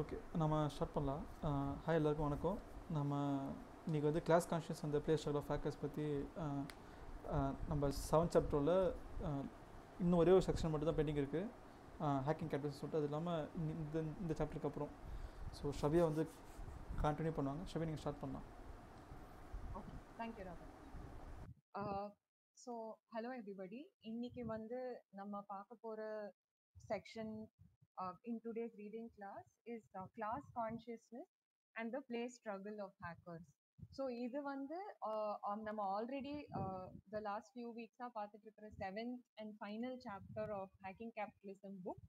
Okay நம்ம start பண்ணலாம். Hi எல்லாருக்கும் வணக்கம். நம்ம இன்றைக்கி வந்து கிளாஸ் கான்ஷியஸ் அந்த பிளே ஸ்டார் ஆஃப் பற்றி நம்ம செவன்த் சாப்டரில் இன்னும் ஒரே ஒரு செக்ஷன் மட்டும் தான் பெண்டிங் இருக்குது ஹேக்கிங் கேபிட்டல்ஸ் சொல்லிட்டு. அது இல்லாமல் இந்த இந்த சாப்டருக்கு அப்புறம். ஸோ ஷபியா வந்து கண்டினியூ பண்ணுவாங்க. ஷபியா நீங்கள் ஸ்டார்ட் பண்ணலாம். Okay thank you Robert so hello everybody இன்னைக்கு வந்து நம்ம பார்க்க போகிற section in today's reading class is class consciousness and the play struggle of hackers so இது வந்து நம்ம ஆல்ரெடி த லாஸ்ட் ஃபியூ வீக்ஸாக பார்த்துட்டு இருக்கிற seventh and final chapter of hacking capitalism book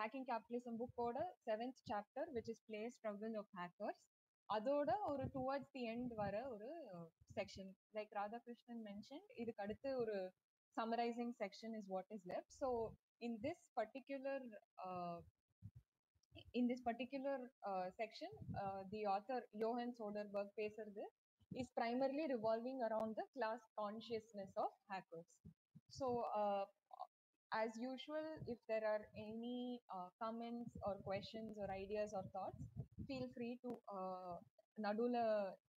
hacking capitalism புக்கோட seventh chapter which is play struggle of hackers அதோட ஒரு towards the end வர ஒரு செக்ஷன் லைக் ராதாகிருஷ்ணன் மென்ஷன் இதுக்கு அடுத்து ஒரு summarizing section is what is left. So in this particular uh, in this particular uh, section uh, the author johann soderberg பேசுறது is primarily revolving around the class consciousness of hackers so as usual if there are any comments or questions or ideas or thoughts feel free to நடுவில்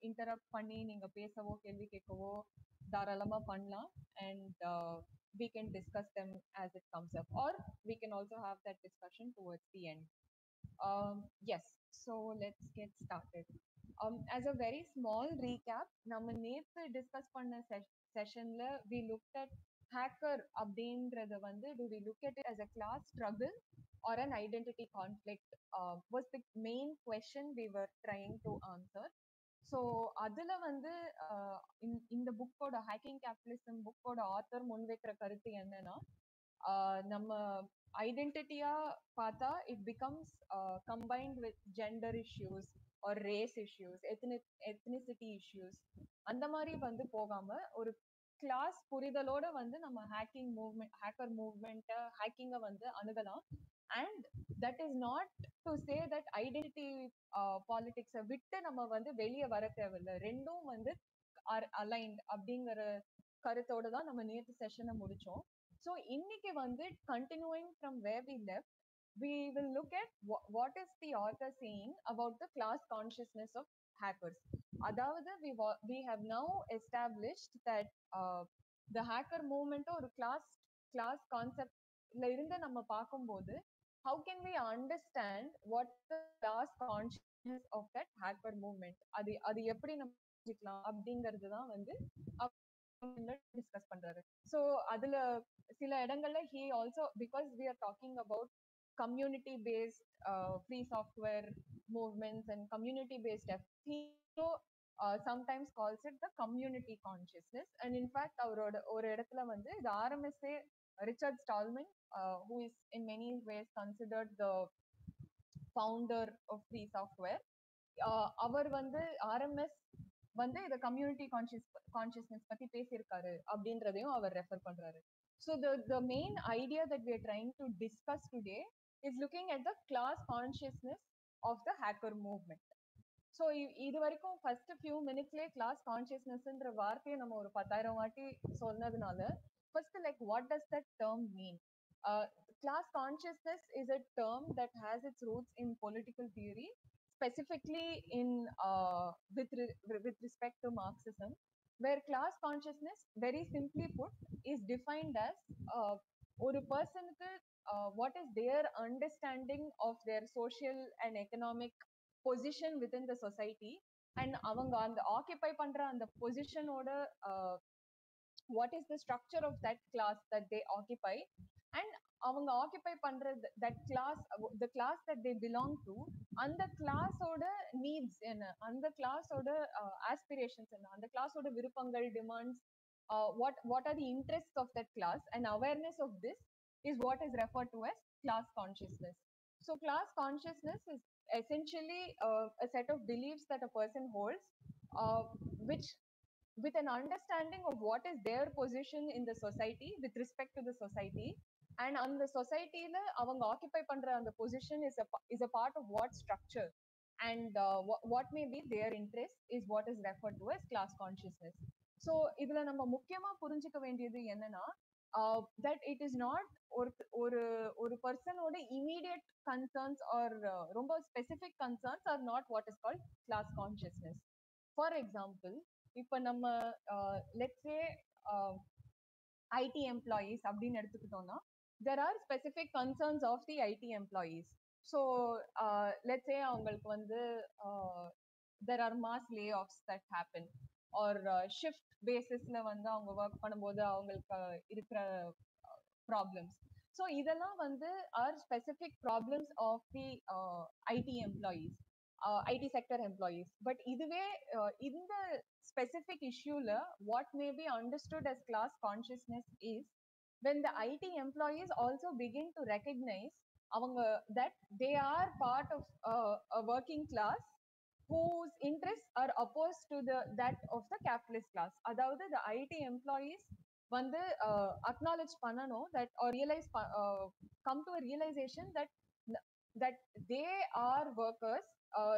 interrupt பண்ணி நீங்கள் பேசவோ கேள்வி கேட்கவோ தாராளமாக பண்ணலாம் and we can discuss them as it comes up or we can also have that discussion towards the end um, yes so let's get started um, as a very small recap நம்ம நேத்து discuss பண்ண செஷன்ல we looked at hacker அப்படின்றத வந்து do we look at it as a class struggle or an identity conflict uh, was the main question we were trying to answer so அதுல வந்து இந்த புக்கோட hacking capitalism புக்கோட author முன்வைக்கிற கருத்து என்னன்னா நம்ம ஐடென்டிட்டியா பார்த்தா it becomes combined with gender issues or race issues ethni ethnicity issues அந்த மாதிரி வந்து போகாம ஒரு கிளாஸ் புரிதலோட வந்து நம்ம ஹேக்கிங் மூவ்மெண்ட் ஹேக்கர் மூவ்மெண்ட்டை ஹேக்கிங்கை வந்து அணுகலாம். And that is not to say that identity பாலிடிக்ஸை விட்டு நம்ம வந்து வெளியே வர தேவையில்லை. ரெண்டும் வந்து ஆர் அலைன்ட் அப்படிங்கிற கருத்தோட தான் நம்ம நேற்று செஷனை முடிச்சோம். ஸோ இன்னைக்கு வந்து continuing from where we left we will look at what is the author saying about the class consciousness of hackers அதாவது we we have now established that the hacker மூமெண்ட்டும் ஒரு class class கான்செப்ட்ல இருந்து நம்ம பார்க்கும்போது how can we understand what the class consciousness of that hacker movement? அது அது எப்படி நம்ம புரிஞ்சுக்கலாம் அப்படிங்கிறது தான் வந்து டிஸ்கஸ் பண்றாரு. ஸோ அதுல சில இடங்கள்ல he also because we are talking about community based free software movements and community based F sometimes calls it the community consciousness and in fact அவரோட ஒரு இடத்துல வந்து இது RMSA Richard Stallman uh, who is in many ways considered the founder of free software. Uh, அவர் வந்து RMS வந்து இத community conscious consciousness பத்தி பேசியிருக்காரு அப்படின்றதையும் அவர் ரெஃபர் பண்றாரு. So the the main idea that we are trying to discuss today is looking at the class consciousness of the hacker movement so இது வரைக்கும் ஃபர்ஸ்ட் ஃபியூ மினிட்ஸ்லேயே கிளாஸ் கான்சியஸ்னஸ்ன்ற வார்த்தையை நம்ம ஒரு பத்தாயிரம் வாட்டி சொன்னதுனால first like what does that term mean uh, class consciousness is a term that has its roots in political theory specifically in uh, with re with respect to marxism where class consciousness very simply put is defined as uh, ஒரு பர்சனுக்கு what is their understanding of their social and economic position within the society and அவங்க அந்த ஆக்கியபை பண்ற அந்த பொசிஷனோட what is the structure of that class that they occupy? And அவங்க occupy பண்றது that class the class that they belong to அந்த கிளாஸோட needs என்ன? அந்த கிளாஸோட ஆஸ்பிரேஷன்ஸ் என்ன? அந்த கிளாஸோட விருப்பங்கள் demands what what are the interest of that class and awareness of this is what is refer to as class consciousness so class consciousness is essentially uh, a set of beliefs that a person holds uh, which with an understanding of what is their position in the society with respect to the society. And அந்த சொசைட்டில அவங்க ஆக்கியபை பண்ற அந்த position is is a part of what structure and what may be their interest is what is refer to as class consciousness so இதுல நம்ம முக்கியமா புரிஞ்சுக்க வேண்டியது என்னன்னா தட் இட் இஸ் நாட் ஒரு ஒரு ஒரு பர்சனோட இமீடியட் கன்சர்ன்ஸ் ஆர் ரொம்ப specific concerns are not what is called class consciousness for example இப்போ நம்ம லெட்ஸே ஐடி எம்ப்ளாயீஸ் அப்படின்னு எடுத்துக்கிட்டோம்னா there are specific concerns of the IT employees so let's say அவங்களுக்கு வந்து there are mass layoffs that happen or shift பேசிஸ்ல வந்து அவங்க work பண்ணும்போது அவங்களுக்கு இருக்கிற ப்ராப்ளம்ஸ் ஸோ இதெல்லாம் வந்து are specific problems of the IT employees IT sector employees but இதுவே இந்த specific இஷ்யூல what may be understood as class consciousness is when the IT employees also begin to recognize அவங்க that they are part of uh, a working class whose interests are opposed to the that of the capitalist class அதாவது the IT employees வந்து acknowledge பண்ணணும் that realise come to realisation that that they are workers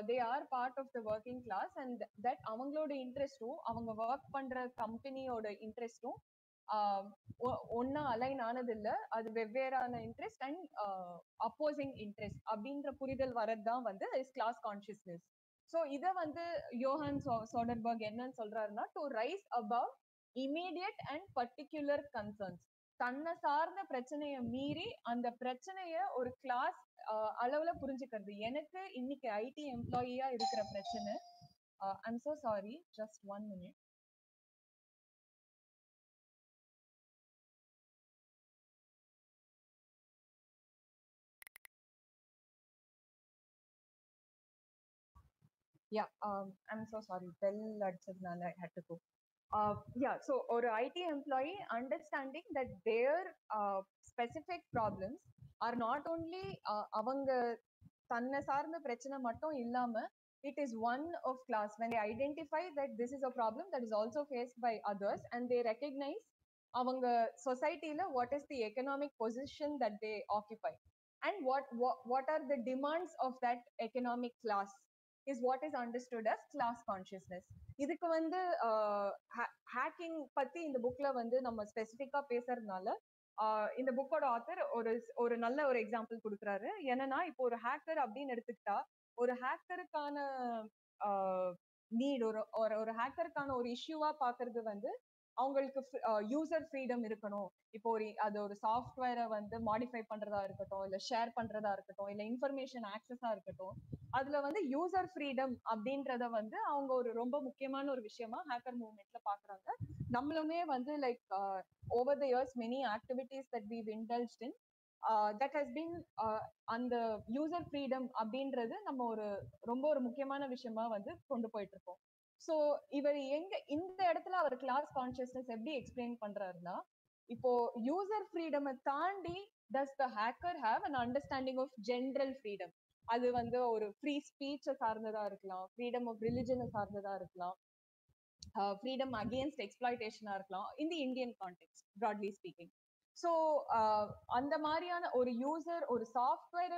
they are part of the working class and that அவங்களோட இன்ட்ரெஸ்டும் அவங்க work பண்ற கம்பெனியோட இன்ட்ரெஸ்டும் ஒன்னா align ஆனது இல்ல அது வெவ்வேறான இன்ட்ரெஸ்ட் அண்ட் அப்போசிங் இன்ட்ரெஸ்ட் அப்படின்ற புரிதல் வரதுதான் வந்து இஸ் கிளாஸ் கான்சியஸ்னஸ் ஸோ இதை வந்து யோஹான் சோடர்பர்க் என்னன்னு சொல்றாருன்னா to rise above immediate and particular concerns தன்னை சார்ந்த பிரச்சனையை மீறி அந்த பிரச்சனைய ஒரு கிளாஸ் அளவுல புரிஞ்சுக்கிறது எனக்கு இன்னைக்கு ஐடி எம்ப்ளாயியா இருக்கிற பிரச்சனை I'm so sorry just one minute yeah I'm so sorry bell அடிச்சதுனால I to go yeah so ஒரு IT employee understanding that their specific problems are not only அவங்க தன்னை சார்ந்த பிரச்சனை மட்டும் இல்லாம it is one of class when they identify that this is a problem that is also faced by others and they recognise அவங்க சொசைட்டில what is the economic position that they occupy and what what are the demands of that economic class is what is understood as class consciousness இதுக்கு வந்து hacking பத்தி இந்த புக்ல வந்து நம்ம ஸ்பெசிஃபிக்கா பேசுறதுனால இந்த புக்கோட ஆத்தர் ஒரு ஒரு நல்ல ஒரு எக்ஸாம்பிள் கொடுக்குறாரு. என்னன்னா இப்போ ஒரு ஹேக்கர் அப்படின்னு எடுத்துக்கிட்டா ஒரு ஹேக்கருக்கான நீட் ஒரு ஒரு ஹேக்கருக்கான ஒரு இஷ்யூவா பாக்குறது வந்து அவங்களுக்கு யூசர் ஃப்ரீடம் இருக்கணும். இப்போ ஒரு அது ஒரு சாஃப்ட்வேரை வந்து மாடிஃபை பண்றதா இருக்கட்டும் இல்ல ஷேர் பண்றதா இருக்கட்டும் இல்ல இன்ஃபர்மேஷன் ஆக்சஸா இருக்கட்டும் அதுல வந்து யூசர் ஃப்ரீடம் அப்படின்றத வந்து அவங்க ஒரு ரொம்ப முக்கியமான ஒரு விஷயமா ஹேக்கர் மூவ்மெண்ட்ல பாக்குறாங்க. நம்மளுமே வந்து like over the years many activities that we indulged in that has been அந்த யூசர் ஃப்ரீடம் அப்படின்றது நம்ம ஒரு ரொம்ப ஒரு முக்கியமான விஷயமா வந்து கொண்டு போயிட்டு இருக்கோம். ஸோ இவர் எங்க இந்த இடத்துல அவர் கிளாஸ் கான்சியஸ்னஸ் எப்படி எக்ஸ்பிளைன் பண்றாருன்னா இப்போ யூசர் ஃப்ரீடமை தாண்டி does the hacker have an understanding of general freedom அது வந்து ஒரு ஃப்ரீ ஸ்பீச்சை சார்ந்ததா இருக்கலாம் ஃப்ரீடம் ஆஃப் ரிலிஜனை சார்ந்ததா இருக்கலாம் ஃப்ரீடம் அகேன்ஸ்ட் எக்ஸ்பிளாய்டேஷனா இருக்கலாம் இந்த Indian context broadly speaking so அந்த மாதிரியான ஒரு யூசர் ஒரு சாஃப்ட்வேர்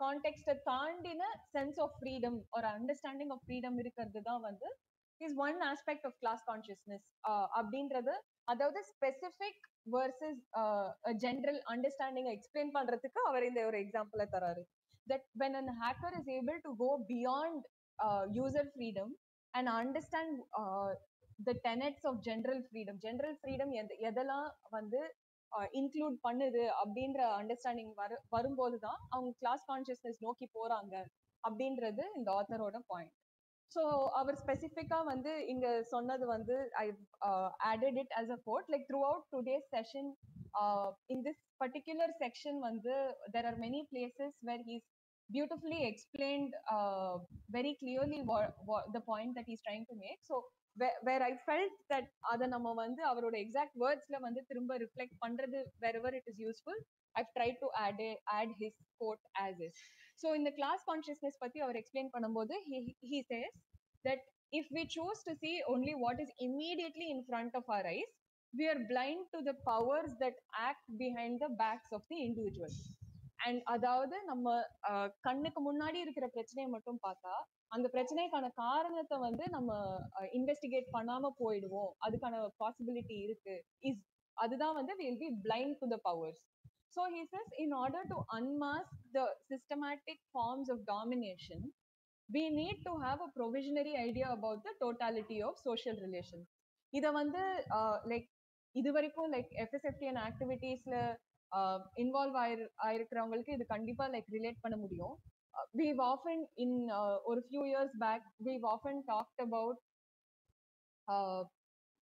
கான்டெக்ட தாண்டின சென்ஸ் ஆஃப் ஃப்ரீடம் ஒரு அண்டர்ஸ்டாண்டிங் ஆஃப் ஃப்ரீடம் இருக்கிறது தான் வந்து is one aspect of class consciousness அப்படின்றது அதாவது specific versus general understanding explain பண்றதுக்கு அவர் இந்த ஒரு எக்ஸாம்பிளை தராரு that when an hacker is able to go beyond user freedom and understand the tenets of general freedom general freedom எதெல்லாம் வந்து uh, இன்க்ளூட் பண்ணுது அப்படின்ற அண்டர்ஸ்டாண்டிங் வர வரும்போது தான் அவங்க கிளாஸ் கான்சியஸ்னஸ் நோக்கி போறாங்க அப்படின்றது இந்த ஆத்தரோட பாயிண்ட் ஸோ அவர் ஸ்பெசிஃபிக்கா வந்து இங்க சொன்னது வந்து I added it as a quote like throughout today's session in this particular section வந்து there are many places where he's beautifully explained uh, very clearly what, what the point that he's trying to make so where, where i felt that அதை நம்ம வந்து அவரோட exact வேர்ட்ஸ்ல வந்து திரும்ப reflect பண்றது wherever it is useful i've tried to add a, add his quote as is so இந்த class consciousness பத்தி அவர் எக்ஸ்பிளைன் பண்ணும்போது he says that if we choose to see only what is immediately in front of our eyes we are blind to the powers that act behind the backs of the individual and அதாவது நம்ம கண்ணுக்கு முன்னாடி இருக்கிற பிரச்சனையை மட்டும் பார்த்தா அந்த பிரச்சனைக்கான காரணத்தை வந்து நம்ம இன்வெஸ்டிகேட் பண்ணாம போயிடுவோம் அதுக்கான பாசிபிலிட்டி இருக்கு இஸ் அதுதான் வந்து will be blind to the powers so he says in order to unmask the systematic forms of domination we need to have a provisionary idea about the totality of social relations இத வந்து like இது வரைக்கும் like FSFTN ஆக்டிவிட்டீஸ்ல involve ஆயிரு ஆயிருக்கிறவங்களுக்கு இது கண்டிப்பா like relate பண்ண முடியும் we've often in uh, ஒரு few years back we've often talked about uh,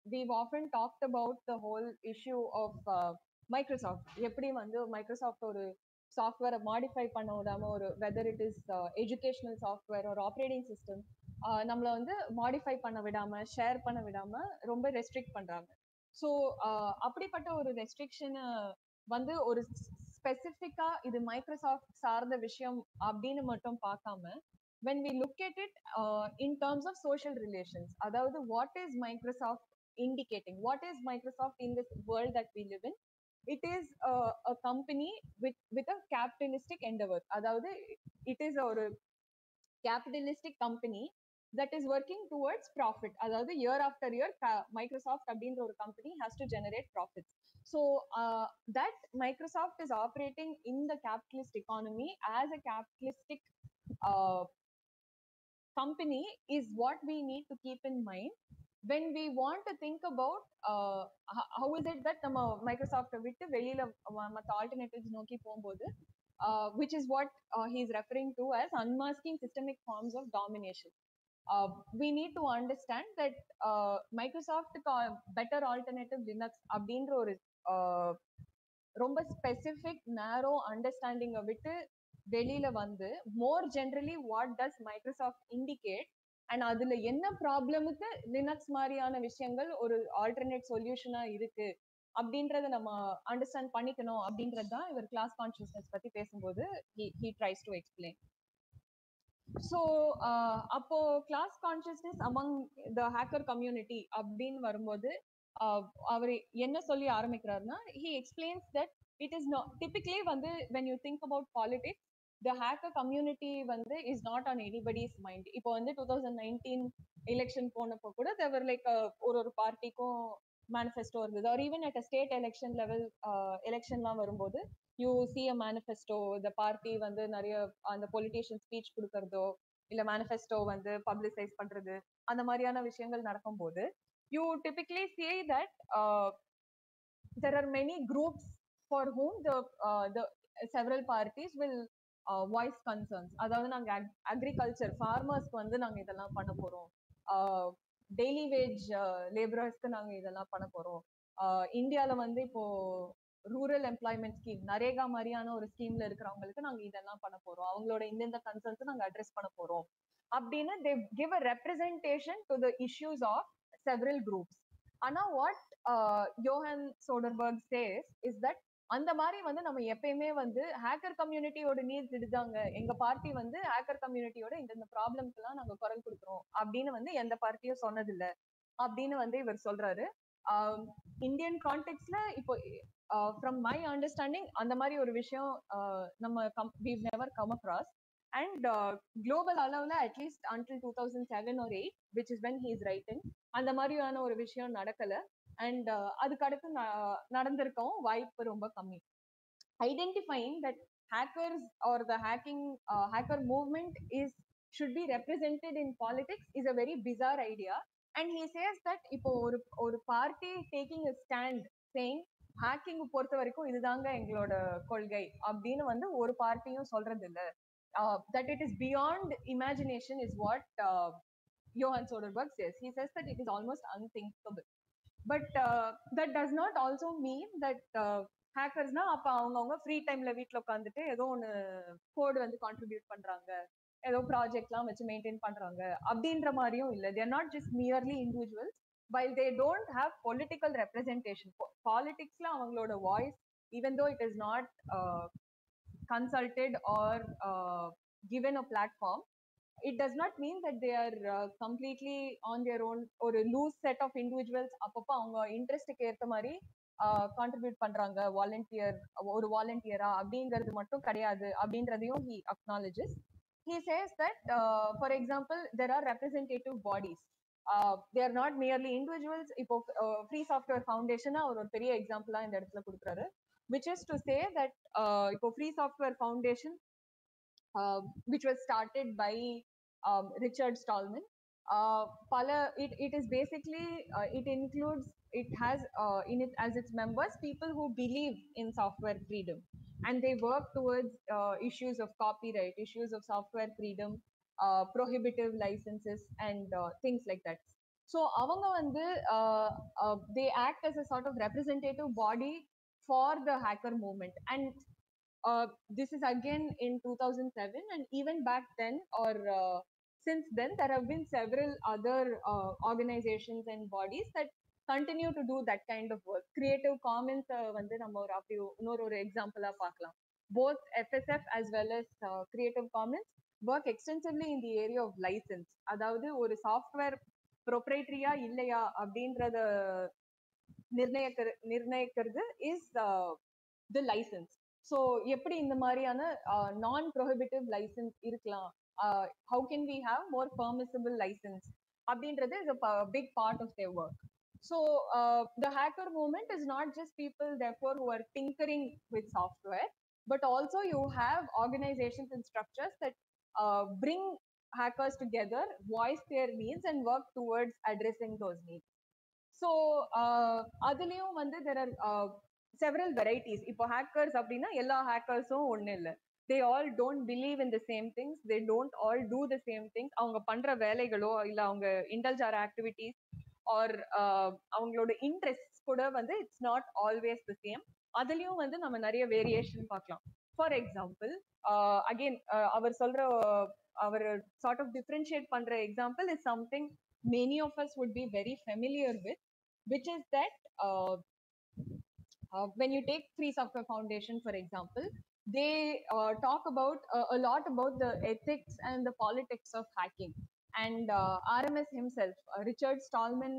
we've often talked about the whole issue of uh, Microsoft எப்படி வந்து மைக்ரோசாஃப்ட் ஒரு சாஃப்ட்வேரை மாடிஃபை பண்ண விடாம ஒரு whether it is educational software ஒரு ஆப்ரேட்டிங் சிஸ்டம் நம்மளை வந்து மாடிஃபை பண்ண விடாம ஷேர் பண்ண விடாம ரொம்ப ரெஸ்ட்ரிக்ட் பண்றாங்க. ஸோ uh, அப்படிப்பட்ட ஒரு ரெஸ்ட்ரிக்ஷனை வந்து ஒரு ஸ்பெசிஃபிக்கா இது மைக்ரோசாஃப்ட் சார்ந்த விஷயம் அப்படின்னு மட்டும் பார்க்காம when we look at it in terms of social relations அதாவது what is Microsoft indicating what is Microsoft in this world that we live in it is a, a company with with a capitalistic endeavor அதாவது it is ஒரு capitalistic company that is working towards profit அதாவது year after year Microsoft அப்படின்ற ஒரு company has to generate profits so uh, that microsoft is operating in the capitalist economy as a capitalistic uh, company is what we need to keep in mind when we want to think about uh, ho- how is it that நம்ம மைக்ரோசாஃப்டை விட்டு வெளியில மற்ற alternatives நோக்கி போகும்போது uh, which is what uh, he is referring to as unmasking systemic forms of domination uh, we need to understand that uh, Microsoft uh, better alternative Linux அப்படின்ற ஒரு uh, ரொம்ப specific நேரோ அண்டர்ஸ்டாண்டிங்கை விட்டு வெளியில வந்து more generally what does Microsoft indicate And அதுல என்ன ப்ராப்ளமுக்கு Linux மாதிரியான விஷயங்கள் ஒரு ஆல்டர்னேட் சொல்யூஷனா இருக்கு அப்படின்றத நம்ம அண்டர்ஸ்டாண்ட் பண்ணிக்கணும் அப்படின்றது தான் இவர் கிளாஸ் கான்சியஸ்னஸ் பத்தி பேசும்போது he tries to explain so அப்போ class consciousness among the hacker community அப்படின்னு வரும்போது அவர் என்ன சொல்லி ஆரம்பிக்கிறாருன்னா he explains that it is not typically வந்து when you think about politics the hacker community வந்து is not on anybody's mind இப்போ வந்து டூ தௌசண்ட் நைன்டீன் எலெக்ஷன் போனப்போ கூட தேவர் லைக் uh, ஒரு ஒரு பார்ட்டிக்கும் மேனிஃபெஸ்டோ இருந்தது. Or even at a state election level எலெக்ஷன்லாம் வரும்போது யூ சி அ மேனிஃபெஸ்டோ இந்த பார்ட்டி வந்து நிறைய அந்த பொலிட்டீஷியன் ஸ்பீச் கொடுக்கறதோ இல்ல மேனிஃபெஸ்டோ வந்து பப்ளிசைஸ் பண்றது அந்த மாதிரியான விஷயங்கள் நடக்கும்போது you typically say that there are many groups for whom the the several parties will voice concerns அதாவது நாங்க அக்ரிகல்ச்சர் ஃபார்மர்ஸ்க்கு வந்து நாங்க இதெல்லாம் பண்ண போறோம். டெய்லி வேஜ் லேபரர்ஸ்க்கு நாங்க இதெல்லாம் பண்ண போறோம். இந்தியால வந்து இப்போ ரூரல் எம்ப்ளாய்மெண்ட் ஸ்கீம் நரேகா மாதிரியான ஒரு ஸ்கீம்ல இருக்கிறவங்களுக்கு நாங்க இதெல்லாம் பண்ண போறோம். அவங்களோட இந்தந்த கன்சர்ன்ஸ் நாங்க அட்ரஸ் பண்ண போறோம். அப்படின்னு they give a representation to the issues of several groups ஆனா what Johan Soderberg says is that அந்த மாதிரி வந்து நம்ம எப்பயுமே வந்து ஹேக்கர் கம்யூனிட்டியோட நீட் இதுதாங்க. எங்க பார்ட்டி வந்து ஹேக்கர் கம்யூனிட்டியோட இந்த ப்ராப்ளம்க்கு எல்லாம் நாங்க குரல் கொடுக்குறோம் அப்படின்னு வந்து எந்த பார்ட்டியும் சொன்னதில்லை அப்படின்னு வந்து இவர் சொல்றாரு. இந்தியன் கான்டெக்ட்ல இப்போ ஃப்ரம் மை அண்டர்ஸ்டாண்டிங் அந்த மாதிரி ஒரு விஷயம் நம்ம come we've never come across and global அளவில் at least until two thousand seven ஒரு eight which is when he's writing அந்த மாதிரியான ஒரு விஷயம் நடக்கல. அண்ட் அதுக்கு அடுத்து நடந்திருக்கவும் வாய்ப்பு ரொம்ப கம்மி. Identifying that hackers are the hacking hacker movement is should be represented in politics is a very bizarre idea and he says that இப்போ ஒரு ஒரு party taking a stand saying hacking பொறுத்த வரைக்கும் இதுதாங்க எங்களோட கொள்கை அப்படின்னு வந்து ஒரு பார்ட்டியும் சொல்றது இல்ல that it is beyond imagination is what Johan Soderberg says he says that it is almost unthinkable but that does not also mean that ஹேக்கர்ஸ்னா அப்ப அவங்கவுங்க ஃப்ரீ டைம்ல வீட்டில் உட்காந்துட்டு ஏதோ ஒன்று கோடு வந்து கான்ட்ரிபியூட் பண்றாங்க. ஏதோ ப்ராஜெக்ட்லாம் வச்சு மெயின்டைன் பண்றாங்க. அப்படின்ற மாதிரியும் இல்லை. They're not just merely individuals while they don't have political representation பாலிடிக்ஸ்ல அவங்களோட voice even though it is not consulted or given a platform it does not mean that they are uh, completely on their own or a loose set of individuals அப்பப்போ அவங்க இன்ட்ரெஸ்ட்டுக்கு ஏற்ற மாதிரி contribute பண்றாங்க volunteer ஒரு வாலண்டியரா அப்படிங்கிறது மட்டும் கிடையாது அப்படின்றதையும் he acknowledges he says that uh, for example there are representative bodies they are not merely individuals இப்போ ஃப்ரீ சாஃப்ட்வேர் ஃபவுண்டேஷனா அவர் ஒரு பெரிய எக்ஸாம்பிளா இந்த இடத்துல கொடுக்குறாரு which is to say that uh, இப்போ Free Software Foundation which was started by um, Richard Stallman uh, pala it, it is basically uh, it includes it has uh, in it as its members people who believe in software freedom and they work towards uh, issues of copyright issues of software freedom uh, prohibitive licenses and uh, things like that so அவங்க வந்து uh, uh, they act as a sort of representative body for the hacker movement and uh, this is again in 2007 and even back then or uh, since then, there have been several other uh, organizations and bodies that continue to do that kind of work Creative காமன்ஸை வந்து நம்ம ஒரு அப்படி இன்னொரு ஒரு எக்ஸாம்பிளா பார்க்கலாம் both FSF as well as Creative Commons work extensively in the area of license அதாவது ஒரு சாஃப்ட்வேர் ப்ரொப்ரேட்டரியா இல்லையா அப்படின்றத நிர்ணயிக்கிற நிர்ணயிக்கிறது இஸ் தி லைசன்ஸ் ஸோ எப்படி இந்த மாதிரியான நான் ப்ரொஹிபிட்டிவ் லைசன்ஸ் இருக்கலாம் how can we have more permissible license அப்படின்றது is a big part of their work so the hacker movement is not just people therefore who are tinkering with software but also you have organizations and structures that bring hackers together voice their needs and work towards addressing those needs. So அதுலயும் வந்து there are several varieties இப்போ hackers அப்படின்னா எல்லா ஹேக்கர்ஸும் ஒன்றும் இல்லை. They all don't believe in the same things they don't all do the same things அவங்க பண்ற வேலைகளோ இல்ல அவங்க இன்டல்ஜார் ஆக்டிவிட்டீஸ் ஆர் அவங்களோட இன்ட்ரெஸ்ட் கூட வந்து it's not always the same அதுலயும் வந்து நம்ம நிறைய வேரியேஷன் பார்க்கலாம். ஃபார் எக்ஸாம்பிள் அகெயின் அவர் சொல்ற அவர் சார்ட் ஆஃப் டிஃப்ரென்ஷியேட் பண்ற example is something many of us would be very familiar with which is that when you take Free Software Foundation for example they uh, talk about a lot about the ethics and the politics of hacking. And RMS himself, Richard Stallman,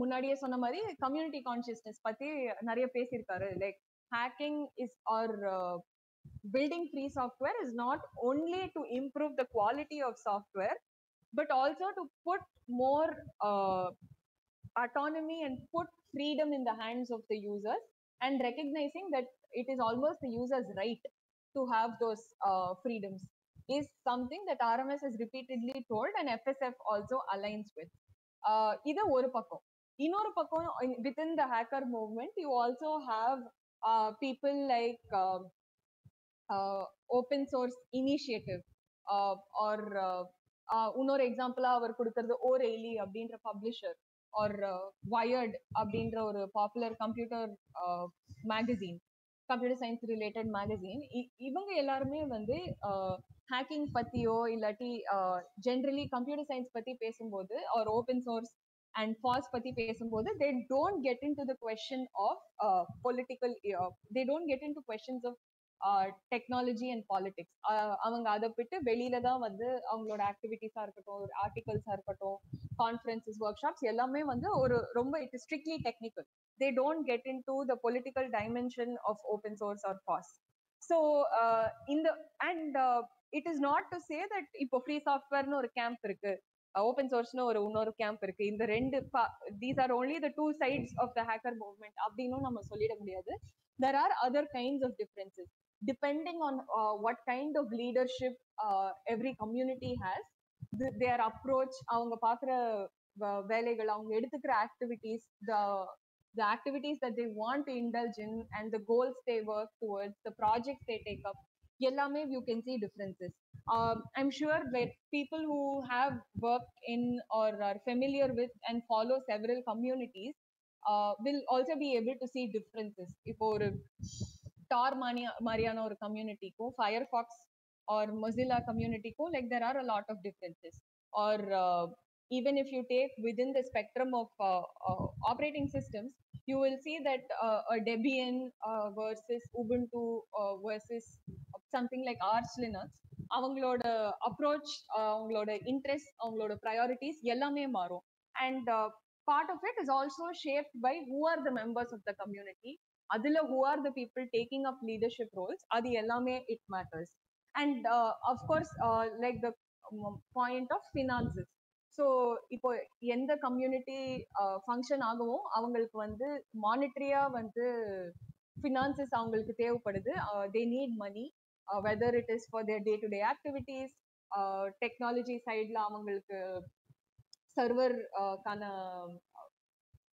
முன்னாடியே சொன்ன மாதிரி community consciousness பத்தி நிறைய பேசியிருக்காரு like hacking is or building free software is not only to improve the quality of software but also to put more uh, autonomy and put freedom in the hands of the users and recognizing that it is almost the user's right to have those uh, freedoms is something that RMS has repeatedly told and FSF also aligns with. Uh, இது ஒரு பக்கம் இன்னொரு பக்கம் within the hacker movement you also have uh, people like uh, uh, open source initiative uh, or uh, இன்னொரு எக்ஸாம்பிளா அவர் கொடுக்கறது ஓ really அப்படின்ற publisher or Wired அப்படின்ற ஒரு popular computer magazine computer science related magazine இவங்க எல்லாருமே வந்து ஹேக்கிங் பத்தியோ இல்லாட்டி ஜென்ரலி கம்ப்யூட்டர் சயின்ஸ் பத்தி பேசும்போது or open source and FOSS பத்தி பேசும்போது they don't get into the question of political they don't get into questions of technology and politics அவங்க அதை விட்டு வெளியில தான் வந்து அவங்களோட ஆக்டிவிட்டிஸா இருக்கட்டும் ஒரு ஆர்டிகல்ஸா இருக்கட்டும் கான்ஃபரன்சஸ் ஒர்க் ஷாப்ஸ் எல்லாமே வந்து ஒரு ரொம்ப it is strictly technical they don't get into the political dimension of open source or FOSS so இந்த and it is not to say that இப்போ ஃப்ரீ சாஃப்ட்வேர்னு ஒரு கேம்ப் இருக்கு. ஓப்பன் சோர்ஸ்னு ஒரு இன்னொரு கேம்ப் இருக்கு. இந்த ரெண்டு these are only the two sides of the hacker movement அப்படின்னு நம்ம சொல்லிட முடியாது. There are other kinds of differences depending on uh, what kind of leadership uh, every community has th- their approach அவங்க பார்க்குற வேலைகள் அவங்க எடுத்துக்கிற activities the the activities that they want to indulge in and the goals they work towards the projects they take up எல்லாமே you can see differences um, i'm sure that people who have worked in or are familiar with and follow several communities uh, will also be able to see differences இப்போ ஒரு டார் mania மாதிரியான ஒரு கம்யூனிட்டிக்கும் fire Fox R Mozilla கம்யூனிட்டிக்கும் like there are a lot of differences or even if you take within the spectrum of uh, uh, operating systems, you will see that uh, a Debian versus Ubuntu versus something like Arch Linux, அவங்களோட approach அவங்களோட interest அவங்களோட priorities எல்லாமே மாறும் and part of it is also shaped by who are the members of the community அதுல who are the people taking up leadership roles அது எல்லாமே it matters and of course like the point of finances so இப்போ எந்த community function ஆகவும் அவங்களுக்கு வந்து மானிட்டரியா வந்து finances அவங்களுக்கு தேவைப்படுது. They need money whether it is for their day to day activities technology சைடில் அவங்களுக்கு சர்வர் கான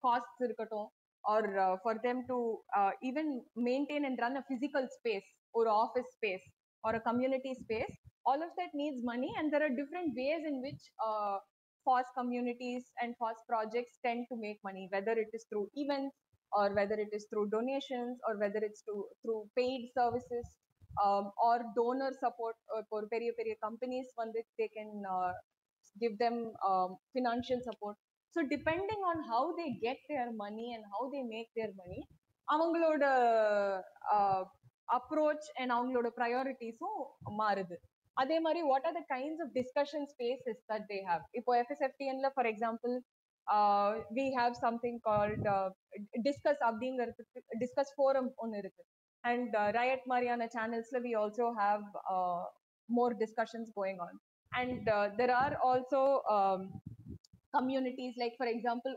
காஸ்ட் இருக்கட்டும் or uh, for them to uh, even maintain and run a physical space or office space or a community space all of that needs money and there are different ways in which uh, communities and fos projects tend to make money whether it is through events or whether it is through donations or whether it's through through paid services um, or donor support or for various companies when they, they can uh, give them um, financial support So depending on how they get their money and how they make their money, அவங்களோட approach and அவங்களோட ப்ரையாரிட்டிஸும் மாறுது. அதே மாதிரி what are the kinds of discussion spaces that they have இப்போ எஃப்எஸ்எஃப்டிஎன்ல for example we have something called discuss அப்படிங்கிறதுக்கு discuss forum ஒன்று இருக்கு. அண்ட் ரயட் மாதிரியான சேனல்ஸ்ல we also have more discussions going on and there are also communities like for example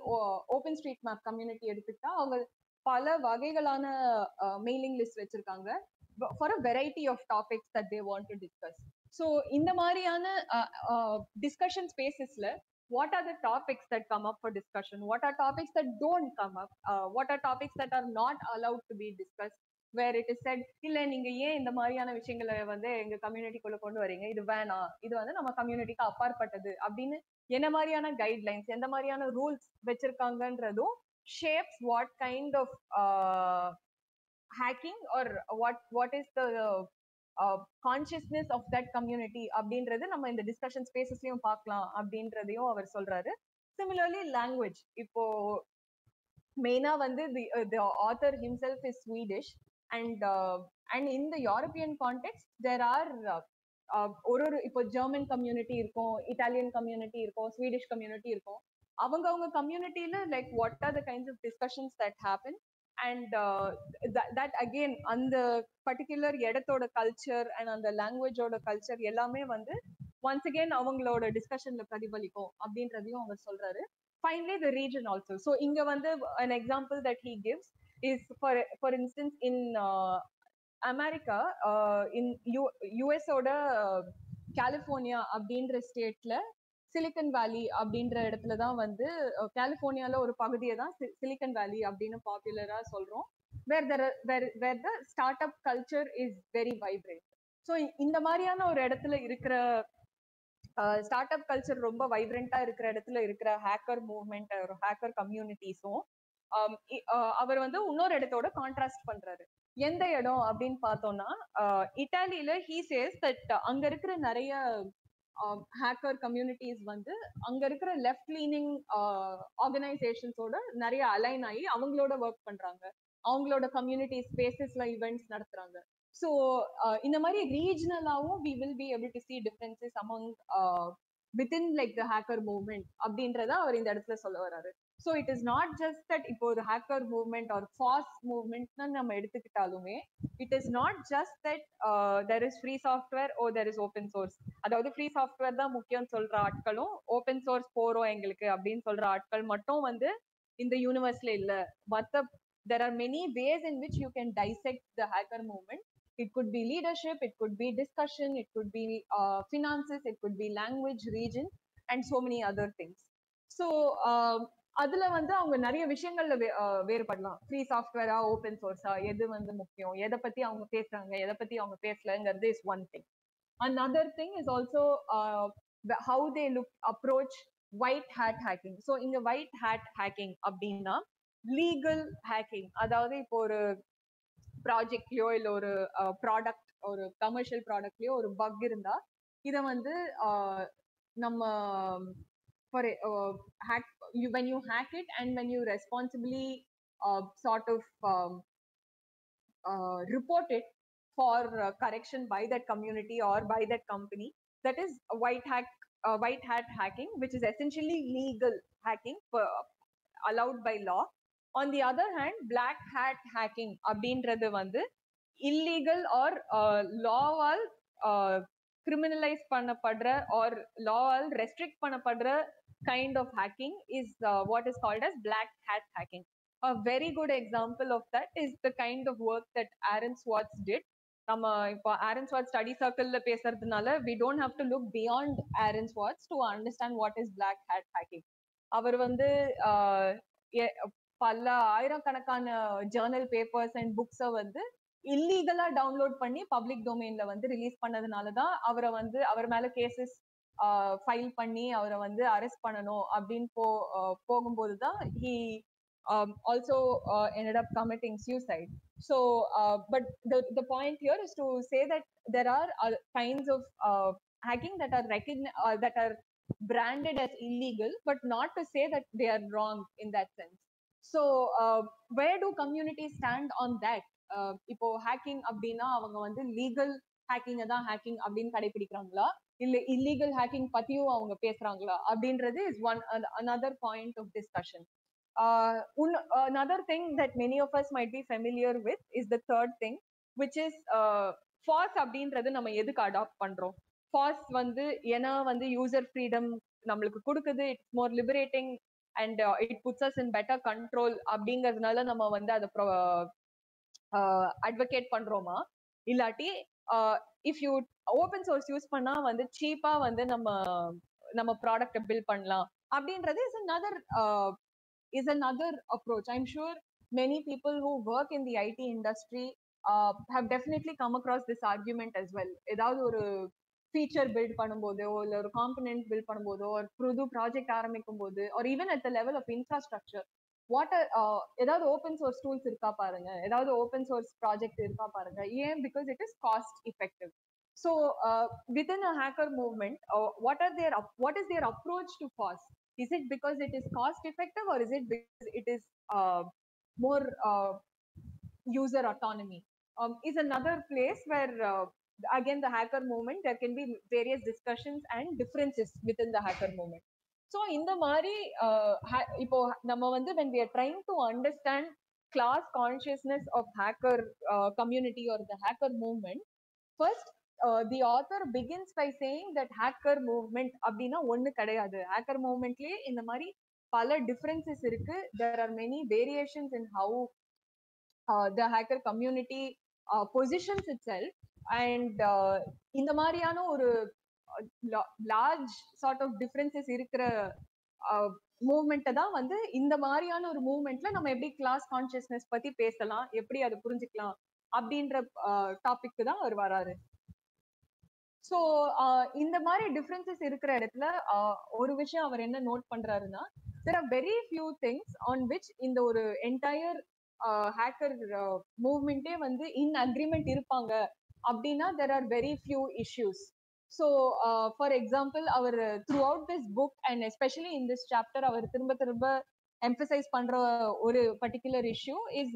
OpenStreetMap community எடுத்துக்கிட்டா அவங்க பல வகைகளான mailing list வச்சிருக்காங்க. For a variety of topics that they want to discuss so இந்த மாதிரியான discussion ஸ்பேசஸ்ல what are the topics that come up for discussion what are topics that don't come up what are topics that are not allowed to be discuss where it is set இல்ல நீங்க ஏன் இந்த மாதிரியான விஷயங்களை வந்து எங்க கம்யூனிட்டிக்குள்ள கொண்டு வரீங்க இது வேணாம் இது வந்து நம்ம கம்யூனிட்டிக்கு அப்பாற்பட்டது. அப்படின்னு என்ன மாதிரியான கைட்லைன்ஸ் எந்த மாதிரியான rules வச்சிருக்காங்கன்றதும் shapes what kind of hacking or what what is the consciousness of that community அப்படின்றது நம்ம இந்த டிஸ்கஷன் ஸ்பேசஸ்லயும் பார்க்கலாம் அப்படின்றதையும் அவர் சொல்றாரு. சிமிலர்லி லாங்குவேஜ் இப்போ மெயினா வந்து the author himself is Swedish and and இந்த யூரோப்பியன் கான்டெக்ட் தேர் ஆர் ஒரு ஒரு இப்போ ஜெர்மன் கம்யூனிட்டி இருக்கும் இட்டாலியன் கம்யூனிட்டி இருக்கும் ஸ்வீடிஷ் கம்யூனிட்டி இருக்கும். அவங்க அவங்க கம்யூனிட்டியில like what are the kinds of discussions that happen and that again அந்த பர்டிகுலர் இடத்தோட கல்ச்சர் அண்ட் அந்த லாங்குவேஜோட கல்ச்சர் எல்லாமே வந்து ஒன்ஸ் அகெயின் அவங்களோட டிஸ்கஷன்ல பிரதிபலிக்கும் அப்படின்றதையும் அவர் சொல்றாரு. Finally the region also so இங்க வந்து an example that he gives is for for instance in America in U யூஎஸோட California அப்படின்ற ஸ்டேட்ல சிலிக்கன் வேலி அப்படின்ற இடத்துல தான் வந்து uh, கலிஃபோர்னியால ஒரு பகுதியை தான் சிலிக்கன் வேலி அப்படின்னு பாப்புலரா சொல்றோம். Where there where where the startup culture is very vibrant so இந்த மாதிரியான ஒரு இடத்துல இருக்கிற ஸ்டார்ட் அப் கல்ச்சர் ரொம்ப வைப்ரண்டா இருக்கிற இடத்துல இருக்கிற ஹேக்கர் மூவ்மெண்ட் ஒரு ஹேக்கர் கம்யூனிட்டிஸும் அவர் வந்து இன்னொரு இடத்தோட கான்ட்ராஸ்ட் பண்றாரு. எந்த இடம் அப்படின்னு பார்த்தோம்னா இட்டாலியில ஹீ சேஸ் தட் அங்க இருக்கிற நிறைய ஹேக்கர் கம்யூனிட்டிஸ் வந்து அங்க இருக்கிற லெஃப்ட் லீனிங் ஆர்கனைசேஷன்ஸோட நிறைய அலைன் ஆகி அவங்களோட ஒர்க் பண்றாங்க. அவங்களோட கம்யூனிட்டி ஸ்பேசஸ்ல ஈவெண்ட்ஸ் நடத்துறாங்க. ஸோ இந்த மாதிரி ரீஜனலாவும் we will be able to see differences among within like the hacker movement அப்படின்றத அவர் இந்த இடத்துல சொல்ல வர்றாரு. So it is not just that இப்போ ஒரு ஹேக்கர் மூவ்மெண்ட் ஆர் ஃபாஸ்ட் மூவ்மெண்ட்னு நம்ம எடுத்துக்கிட்டாலுமே it is not just that there is free software or there is open source அதாவது ஃப்ரீ சாஃப்ட்வேர் தான் முக்கியம்னு சொல்ற ஆட்களும் ஓப்பன் சோர்ஸ் போறோம் எங்களுக்கு அப்படின்னு சொல்ற ஆட்கள் மட்டும் வந்து இந்த யூனிவர்ஸ்ல இல்ல. மத்த there are many ways in which you can dissect the hacker movement. It could be leadership it could be discussion it could be uh, finances it could be language region and so many other things. So uh, அதுல வந்து அவங்க நிறைய விஷயங்கள்ல வேறுபடலாம். Free சாஃப்ட்வேரா open சோர்ஸா எது வந்து முக்கியம்? எதை பத்தி அவங்க பேசுறாங்க? எதை பத்தி அவங்க பேசலங்கிறது is one thing and other thing is also how they look approach white hat hacking so இங்க ஒயிட் ஹேட் ஹேக்கிங் அப்படின்னா லீகல் ஹேக்கிங் அதாவது இப்போ ஒரு ப்ராஜெக்ட்லயோ இல்ல ஒரு ப்ராடக்ட் ஒரு கமர்ஷியல் ப்ராடக்ட்லயோ ஒரு பக் இருந்தா இதை வந்து நம்ம for uh, hack you when you hack it and when you responsibly uh, sort of um, uh, report it for uh, correction by that community or by that company that is white hack uh, white hat hacking which is essentially legal hacking for, allowed by law on the other hand black hat hacking அப்படின்றது வந்து illegal or uh, லாவால் criminalise பண்ணப்படுற R லாவால் restrict பண்ணப்படுற kind of hacking is uh, what is called as black hat hacking. A very good example of that is the kind of work that Aaron Swartz did. நம்ம இப்போ Aaron Swartz study சர்க்கிள்ல பேசுறதுனால we don't have to look beyond Aaron Swartz to understand what is black hat hacking அவர் வந்து uh, பல ஆயிரக்கணக்கான journal papers and புக்ஸை வந்து இல்லீகலா download பண்ணி பப்ளிக் டொமைன்ல வந்து ரிலீஸ் பண்ணதுனால தான் அவரை வந்து அவர் மேல கேசஸ் ஃபைல் பண்ணி அவரை வந்து அரெஸ்ட் பண்ணணும் அப்படின்னு போ ஆஹ் போகும்போது தான் he also ended up committing suicide so uh, but the the point here is to say that there are uh, kinds of uh, hacking that are recogn- uh, that are branded as illegal but not to say that they are wrong in that sense so uh, where do communities stand on that uh, இப்போ hacking அப்படின்னா அவங்க வந்து legal ஹேக்கிங்க தான் hacking அப்படின்னு கடைபிடிக்கிறாங்களா இல்ல illegal hacking பத்தியும் அவங்க பேசுறாங்களா? அப்படின்றது is one another point of discussion uh, un- another thing that many of us might be familiar with is the third thing which is uh, அப்படின்றது நம்ம எதுக்கு அடாப்ட் பண்றோம்? ஃபாஸ் வந்து ஏன்னா வந்து யூசர் ஃப்ரீடம் நம்மளுக்கு கொடுக்குது it's more liberating and it puts us in better control அப்படிங்கறதுனால நம்ம வந்து அதை அட்வொகேட் பண்றோமா? இல்லாட்டி if you open source use பண்ணா வந்து சீப்பா வந்து நம்ம நம்ம ப்ராடக்ட பில் பண்ணலாம் அப்படின்றது is another uh, is another approach. I'm sure many people who work in the IT industry uh, have definitely come across this argument as well. ஏதாவது ஒரு ஃபீச்சர் பில்ட் பண்ணும்போதோ இல்லை ஒரு காம்பனென்ட் பில்ட் பண்ணும்போதோ ஒரு புது ப்ராஜெக்ட் ஆரம்பிக்கும் போது ஒரு even at the level of infrastructure what ஏதாவது ஓப்பன் சோர்ஸ் டூல்ஸ் இருக்கா பாருங்க ஏதாவது ஓப்பன் சோர்ஸ் ப்ராஜெக்ட் இருக்கா பாருங்க ஏன் because it is cost effective so uh, within a hacker movement uh, what are their ap- what is their approach to FOSS is it because it is cost effective or is it because it is uh, more uh, user autonomy um, is another place where uh, again the hacker movement there can be various discussions and differences within the hacker movement so இந்த மாதிரி இப்போ நம்ம வந்து when we are trying to understand class consciousness of hacker community or the hacker movement first the author begins by saying that hacker movement அப்படின்னா ஒன்று கிடையாது hacker மூவ்மெண்ட்லயே இந்த மாதிரி பல டிஃப்ரென்சஸ் இருக்கு there are many variations in how the hacker community positions itself and இந்த மாதிரியான ஒரு லார்ஜ் சார்ட் ஆஃப் டிஃபரன்சஸ் இருக்கிற மூவ்மெண்ட்டை தான் வந்து இந்த மாதிரியான ஒரு மூவ்மெண்ட்ல நம்ம எப்படி கிளாஸ் கான்சியஸ்னஸ் பத்தி பேசலாம் எப்படி அதை புரிஞ்சுக்கலாம் அப்படின்ற டாபிக் தான் அவர் வராரு. ஸோ இந்த மாதிரி டிஃப்ரென்சஸ் இருக்கிற இடத்துல ஒரு விஷயம் அவர் என்ன நோட் பண்றாருன்னா there are very few things on which இந்த ஒரு என்டையர் ஹேக்கர் மூவ்மெண்ட்டே வந்து இன் அக்ரிமெண்ட் இருப்பாங்க. அப்படின்னா there are very few issues so for example our throughout this book and especially in this chapter அவர் திரும்ப திரும்ப எம்பசைஸ் பண்ற ஒரு particular issue is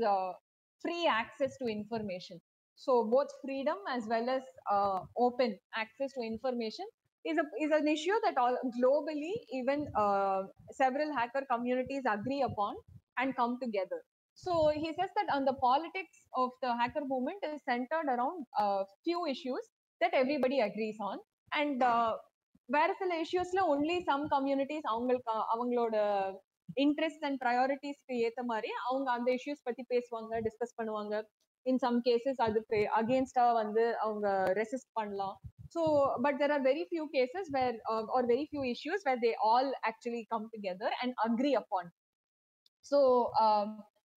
free access to information so both freedom as well as uh, open access to information is a is an issue that all globally even uh, several hacker communities agree upon and come together so he says that on the politics of the hacker movement is centered around uh, few issues That everybody agrees on and uh, வேற சில இஷ்யூஸ்ல only some communities அவங்களுக்கு அவங்களோட interest and ப்ரையாரிட்டிஸ்க்கு ஏத்த மாதிரி அவங்க அந்த issues பத்தி பேசுவாங்க டிஸ்கஸ் பண்ணுவாங்க. இன் சம் கேசஸ் அதுக்கு அகேன்ஸ்டா வந்து அவங்க ரெசிஸ்ட் பண்ணலாம். So but there are very few cases where are very few issues where they all actually come together and agree upon so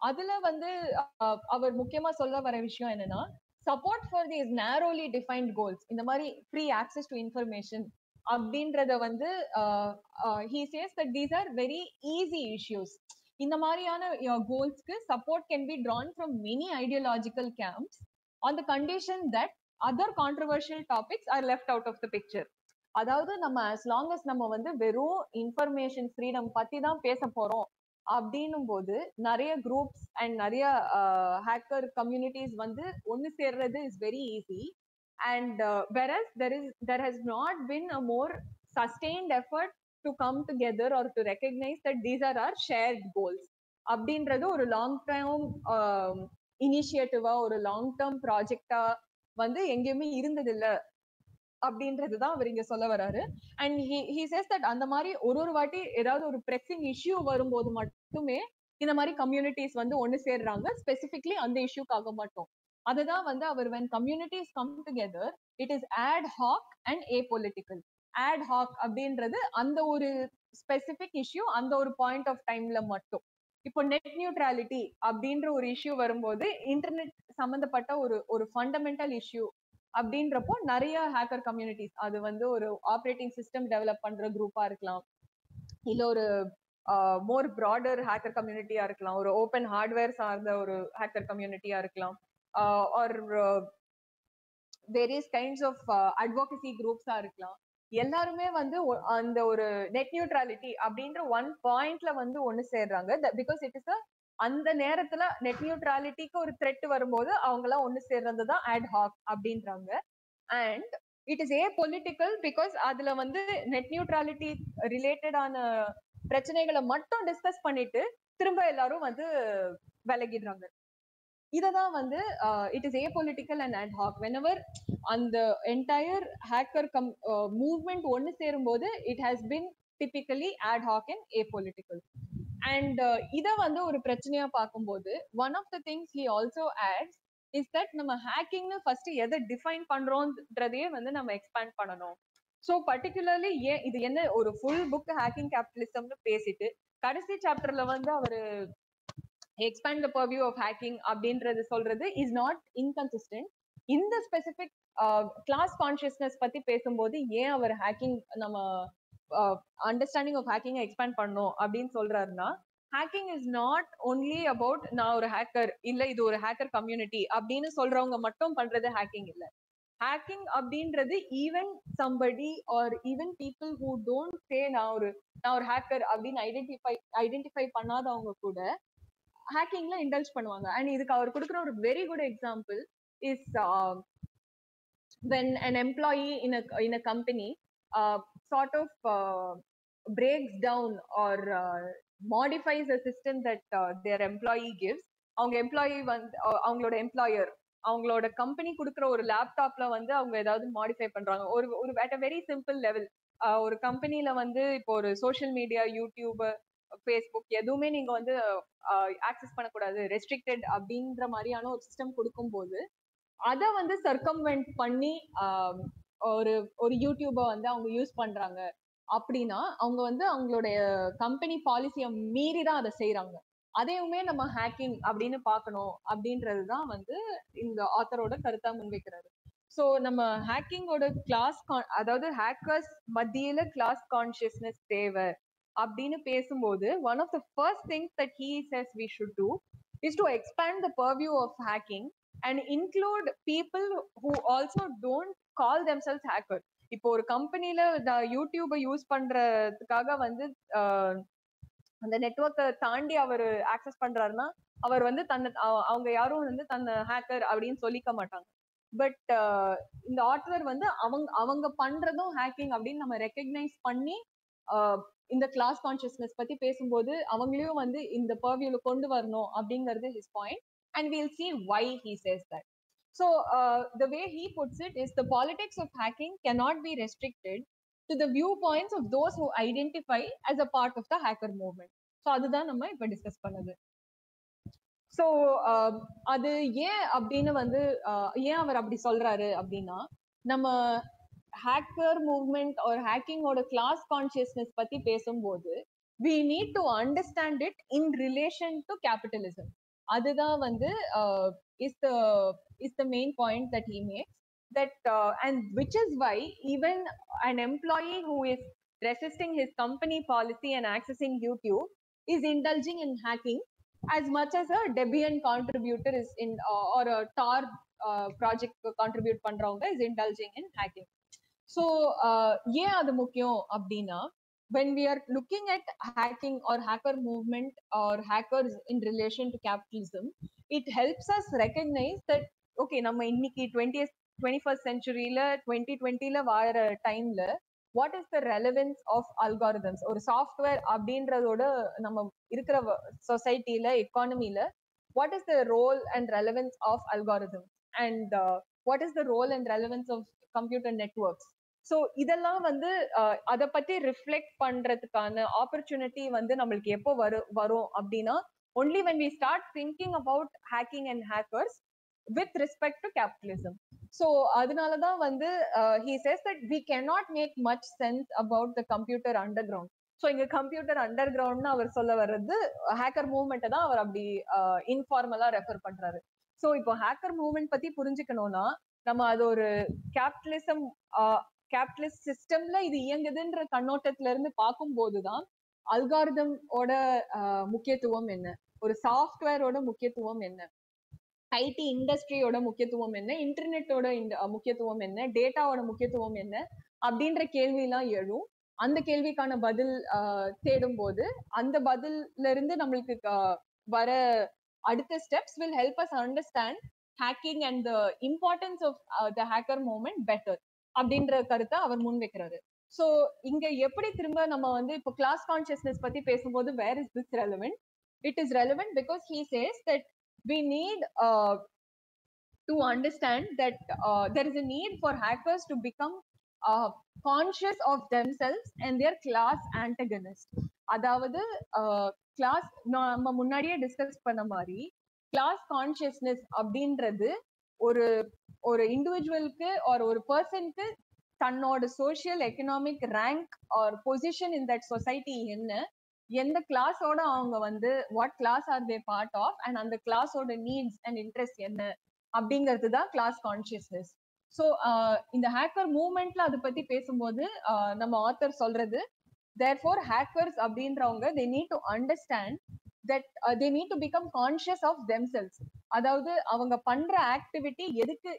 அதுல வந்து uh, அவர் முக்கியமா சொல்ல வர விஷயம் என்னன்னா support for these narrowly defined goals இந்த மாதிரி ஃப்ரீ ஆக்சஸ் டு இன்ஃபர்மேஷன் அப்படின்றத வந்து he says that these are very easy issues இந்த மாதிரியான கோல்ஸ்க்கு support can be drawn from many ideological camps on the condition that other controversial topics are left out of the picture அதாவது நம்ம as long as நம்ம வந்து வெறும் information freedom பத்தி தான் பேச போறோம் அப்படின்னும் போது நிறைய குரூப்ஸ் அண்ட் நிறைய ஹேக்கர் கம்யூனிட்டிஸ் வந்து ஒன்னு சேர்றது is very easy and versus there is there has not been a more sustained effort to come together or to recognize that these are are shared goals அப்படின்றது ஒரு long term இனிஷியேட்டிவா ஒரு long term ப்ராஜெக்டா வந்து எங்கேயுமே இருந்தது அப்படின்றதுதான் அவர் இங்க சொல்ல வராரு. அண்ட் ஹி சேஸ் தட் அந்த மாதிரி ஒரு ஒரு வாட்டி ஏதாவது ஒரு பிரெசிங் இஷ்யூ வரும்போது மட்டுமே இந்த மாதிரி கம்யூனிட்டிஸ் வந்து ஒண்ணு சேர்றாங்க. ஸ்பெசிபிக்லி அந்த இஷ்யூக்காக மட்டும். அதுதான் வந்து அவர் when communities come together it is ad hoc and apolitical ad hoc அப்படின்றது அந்த ஒரு ஸ்பெசிபிக் இஷ்யூ அந்த ஒரு பாயிண்ட் ஆஃப் டைம்ல மட்டும். இப்போ நெட் நியூட்ராலிட்டி அப்படின்ற ஒரு இஷ்யூ வரும்போது இன்டர்நெட் சம்பந்தப்பட்ட ஒரு ஒரு ஃபண்டமெண்டல் இஷ்யூ அப்படின்றப்போ நிறைய ஹேக்கர் கம்யூனிட்டிஸ் அது வந்து ஒரு ஆப்ரேட்டிங் சிஸ்டம் டெவலப் பண்ற குரூப்பா இருக்கலாம். இல்ல ஒரு மோர் ப்ராடர் ஹேக்கர் கம்யூனிட்டியா இருக்கலாம். ஒரு ஓப்பன் ஹார்ட்வேர் சார்ந்த ஒரு ஹேக்கர் கம்யூனிட்டியா இருக்கலாம். Or various kinds of advocacy குரூப்ஸா இருக்கலாம். எல்லாருமே வந்து அந்த ஒரு நெட் நியூட்ராலிட்டி அப்படின்ற ஒன் பாயிண்ட்ல வந்து ஒன்னு சேர்றாங்க. பிகாஸ் இட் இஸ் அ அந்த நேரத்துல நெட் நியூட்ராலிட்டிக்கு ஒரு த்ரெட் வரும்போது அவங்க எல்லாம் ஒண்ணு சேர்றது தான் ஆட் ஹாக் அப்படின்றாங்க. And it is apolitical because அதுல வந்து நெட் நியூட்ராலிட்டி ரிலேட்டடான பிரச்சனைகளை மட்டும் டிஸ்கஸ் பண்ணிட்டு திரும்ப எல்லாரும் வந்து விலகிடுறாங்க. இததான் வந்து it is apolitical and ad hoc whenever அந்த என்டையர் ஹேக்கர் கம் மூவ்மெண்ட் ஒன்னு சேரும்போது it has been typically ad hoc and apolitical and uh, இதை வந்து ஒரு பிரச்சனையா பார்க்கும்போது one of the things he also adds is that நம்ம ஹேக்கிங்னு ஃபர்ஸ்ட் எதை டிஃபைன் பண்றோம்ன்றதையே வந்து நம்ம எக்ஸ்பேண்ட் பண்ணணும். ஸோ பர்டிகுலர்லி ஏன் இது என்ன ஒரு ஃபுல் புக் ஹேக்கிங் கேபிட்டலிசம்னு பேசிட்டு கடைசி சாப்டர்ல வந்து அவரு expand the purview of hacking அப்படின்றது சொல்றது இஸ் நாட் இன்கன்சிஸ்டன்ட் இந்த ஸ்பெசிபிக் கிளாஸ் கான்சியஸ்னஸ் பத்தி பேசும்போது ஏன் அவர் ஹேக்கிங் நம்ம அண்டர்ஸ்டாண்டிங் ஆஃப் ஹேக்கிங்கை எக்ஸ்பேண்ட் பண்ணும் அப்படின்னு சொல்றாருன்னா hacking is not only about நான் ஒரு ஹேக்கர் இல்ல இது ஒரு ஹேக்கர் கம்யூனிட்டி அப்படின்னு சொல்றவங்க மட்டும் பண்றது ஹேக்கிங் இல்ல. ஹேக்கிங் அப்படின்றது even somebody or even people who don't say நான் ஒரு நான் ஒரு ஹேக்கர் அப்படின்னு ஐடென்டிஃபை ஐடென்டிஃபை பண்ணாதவங்க கூட ஹேக்கிங்ல இன்டல்ஜ் பண்ணுவாங்க. அண்ட் இதுக்கு அவர் கொடுக்குற ஒரு very good example is when an employee in in in a uh, sort of uh, breaks down or uh, modifies a system that uh, their employee gives. அவங்க employee வந்து அவங்களோட எம்ப்ளாயர் அவங்களோட company கொடுக்குற ஒரு லேப்டாப்ல வந்து அவங்க ஏதாவது மாடிஃபை பண்றாங்க. ஒரு ஒரு at a very simple level ஒரு கம்பெனில வந்து இப்போ ஒரு சோஷியல் மீடியா யூடியூப் ஃபேஸ்புக் எதுவுமே நீங்க வந்து ஆக்சஸ் பண்ணக்கூடாது. ரெஸ்ட்ரிக்டட் அப்படின்ற மாதிரியான ஒரு சிஸ்டம் கொடுக்கும்போது அதை வந்து சர்க்கம்வெண்ட் பண்ணி ஒரு ஒரு யூடியூபை வந்து அவங்க யூஸ் பண்றாங்க. அப்படின்னா அவங்க வந்து அவங்களுடைய கம்பெனி பாலிசியை மீறி தான் அதை செய்யறாங்க அதையுமே நம்ம ஹேக்கிங் அப்படின்னு பார்க்கணும் அப்படின்றது தான் வந்து இந்த ஆத்தரோட கருத்தா முன்வைக்கிறாரு. ஸோ நம்ம ஹேக்கிங்கோட கிளாஸ் அதாவது ஹேக்கர்ஸ் மத்தியில கிளாஸ் கான்சியஸ்னஸ் தேவை அப்படின்னு பேசும்போது one of the first things that he says we should do is to expand the purview of hacking and include people who also don't call themselves hacker இப்போ ஒரு கம்பெனில யூடியூபை use பண்றதுக்காக வந்து அந்த நெட்ஒர்க்கை தாண்டி அவர் ஆக்சஸ் பண்றாருன்னா அவர் வந்து தன்னை அவங்க யாரும் வந்து தன்னை ஹேக்கர் அப்படின்னு சொல்லிக்க மாட்டாங்க. பட் இந்த ஆட்வர் வந்து அவங்க அவங்க பண்றதும் ஹேக்கிங் அப்படின்னு நம்ம ரெக்கக்னைஸ் பண்ணி இந்த கிளாஸ் கான்சியஸ்னஸ் பத்தி பேசும்போது அவங்களையும் வந்து இந்த பர்வியூல கொண்டு வரணும் அப்படிங்கிறது his point and we'll see why he says that So, uh, the way he puts it is the politics of hacking cannot be restricted to the viewpoints of those who identify as a part of the hacker movement. So, அதுதான் நம்ம இப்ப discuss பண்ணது so அது ஏன் அப்படின்னு வந்து ஏன் அவர் அப்படி சொல்றாரு அப்படின்னா நம்ம ஹேக்கர் மூவ்மெண்ட் ஒரு ஹேக்கிங்கோட கிளாஸ் கான்சியஸ்னஸ் பத்தி பேசும்போது we need to understand it in relation to capitalism அதுதான் வந்து is the is the main point that he makes that and which is why even an employee who is resisting his company policy and accessing YouTube is indulging in hacking as much as a Debian contributor is in uh, or a tar uh, project contribute பண்றவங்க is indulging in hacking so uh, ஏன் அது முக்கியம் அப்படின்னா when we are looking at hacking or hacker movement or hackers in relation to capitalism, it helps us recognize that, okay, நம்ம இன்னைக்கு 20th 21st centuryல 2020ல வாழற டைம்ல what is the relevance of algorithms ஒரு சாஃப்ட்வேர் அப்படின்றதோட நம்ம இருக்கிற சொசைட்டில எக்கானமில what is the role and relevance of algorithms and what is the role and relevance of computer networks so இதெல்லாம் வந்து அதை பத்தி ரிஃப்ளெக்ட் பண்றதுக்கான ஆப்பர்ச்சுனிட்டி வந்து நம்மளுக்கு எப்போ வரும் வரும் அப்படின்னா only when we start thinking about hacking and hackers with respect to capitalism so அதனாலதான் வந்து he says that we cannot make much sense about the computer underground so இங்க கம்ப்யூட்டர் அண்டர் கிரவுண்ட்னு அவர் சொல்ல வர்றது ஹேக்கர் மூவ்மெண்ட்டை தான் அவர் அப்படி இன்ஃபார்மலா ரெஃபர் பண்றாரு. ஸோ இப்போ ஹேக்கர் மூவ்மெண்ட் பத்தி புரிஞ்சுக்கணும்னா நம்ம அது ஒரு கேபிட்டலிசம் கேபிட்டலிஸ்ட் சிஸ்டம்ல இது இயங்குதுன்ற கண்ணோட்டத்துல இருந்து பார்க்கும்போதுதான் அல்காரிதம் ஓட முக்கியத்துவம் என்ன? ஒரு சாஃப்ட்வேரோட முக்கியத்துவம் என்ன? ஐடி இண்டஸ்ட்ரியோட முக்கியத்துவம் என்ன? இன்டர்நெட்டோட முக்கியத்துவம் என்ன? டேட்டாவோட முக்கியத்துவம் என்ன? அப்படின்ற கேள்வியெல்லாம் எழும். அந்த கேள்விக்கான பதில் தேடும் போது அந்த பதில்ல இருந்து நம்மளுக்கு வர அடுத்த steps will help us understand hacking and the importance of the hacker movement better அப்படின்ற கருத்தை அவர் முன்வைக்கிறாரு. ஸோ இங்க எப்படி திரும்ப நம்ம வந்து இப்போ கிளாஸ் கான்சியஸ்னஸ் பத்தி பேசும்போது where is this relevant it is relevant because he says that we need to understand that there is a need for hackers to become conscious of themselves and their class antagonist அதாவது uh, class நம்ம முன்னாடியே discuss பண்ண மாதிரி class consciousness அப்படின்றது ஒரு ஒரு இண்டிவிஜுவலுக்கு ஒரு ஒரு பர்சனுக்கு தன்னோட social economic rank or position in that society என்ன எந்த கிளாஸோட அவங்க வந்து what class are they part of and அந்த கிளாஸோட நீட்ஸ் அண்ட் இன்ட்ரெஸ்ட் என்ன அப்படிங்கிறது தான் கிளாஸ் கான்சியஸ்னஸ் ஸோ இந்த ஹேக்கர் மூமெண்ட்ல அதை பத்தி பேசும்போது நம்ம ஆத்தர் சொல்றது தேர் ஃபோர் ஹேக்கர்ஸ் அப்படின்றவங்க they need to understand that they need to become conscious of themselves அவங்க பண்ற ஆக்டிவிட்டி எதுக்கு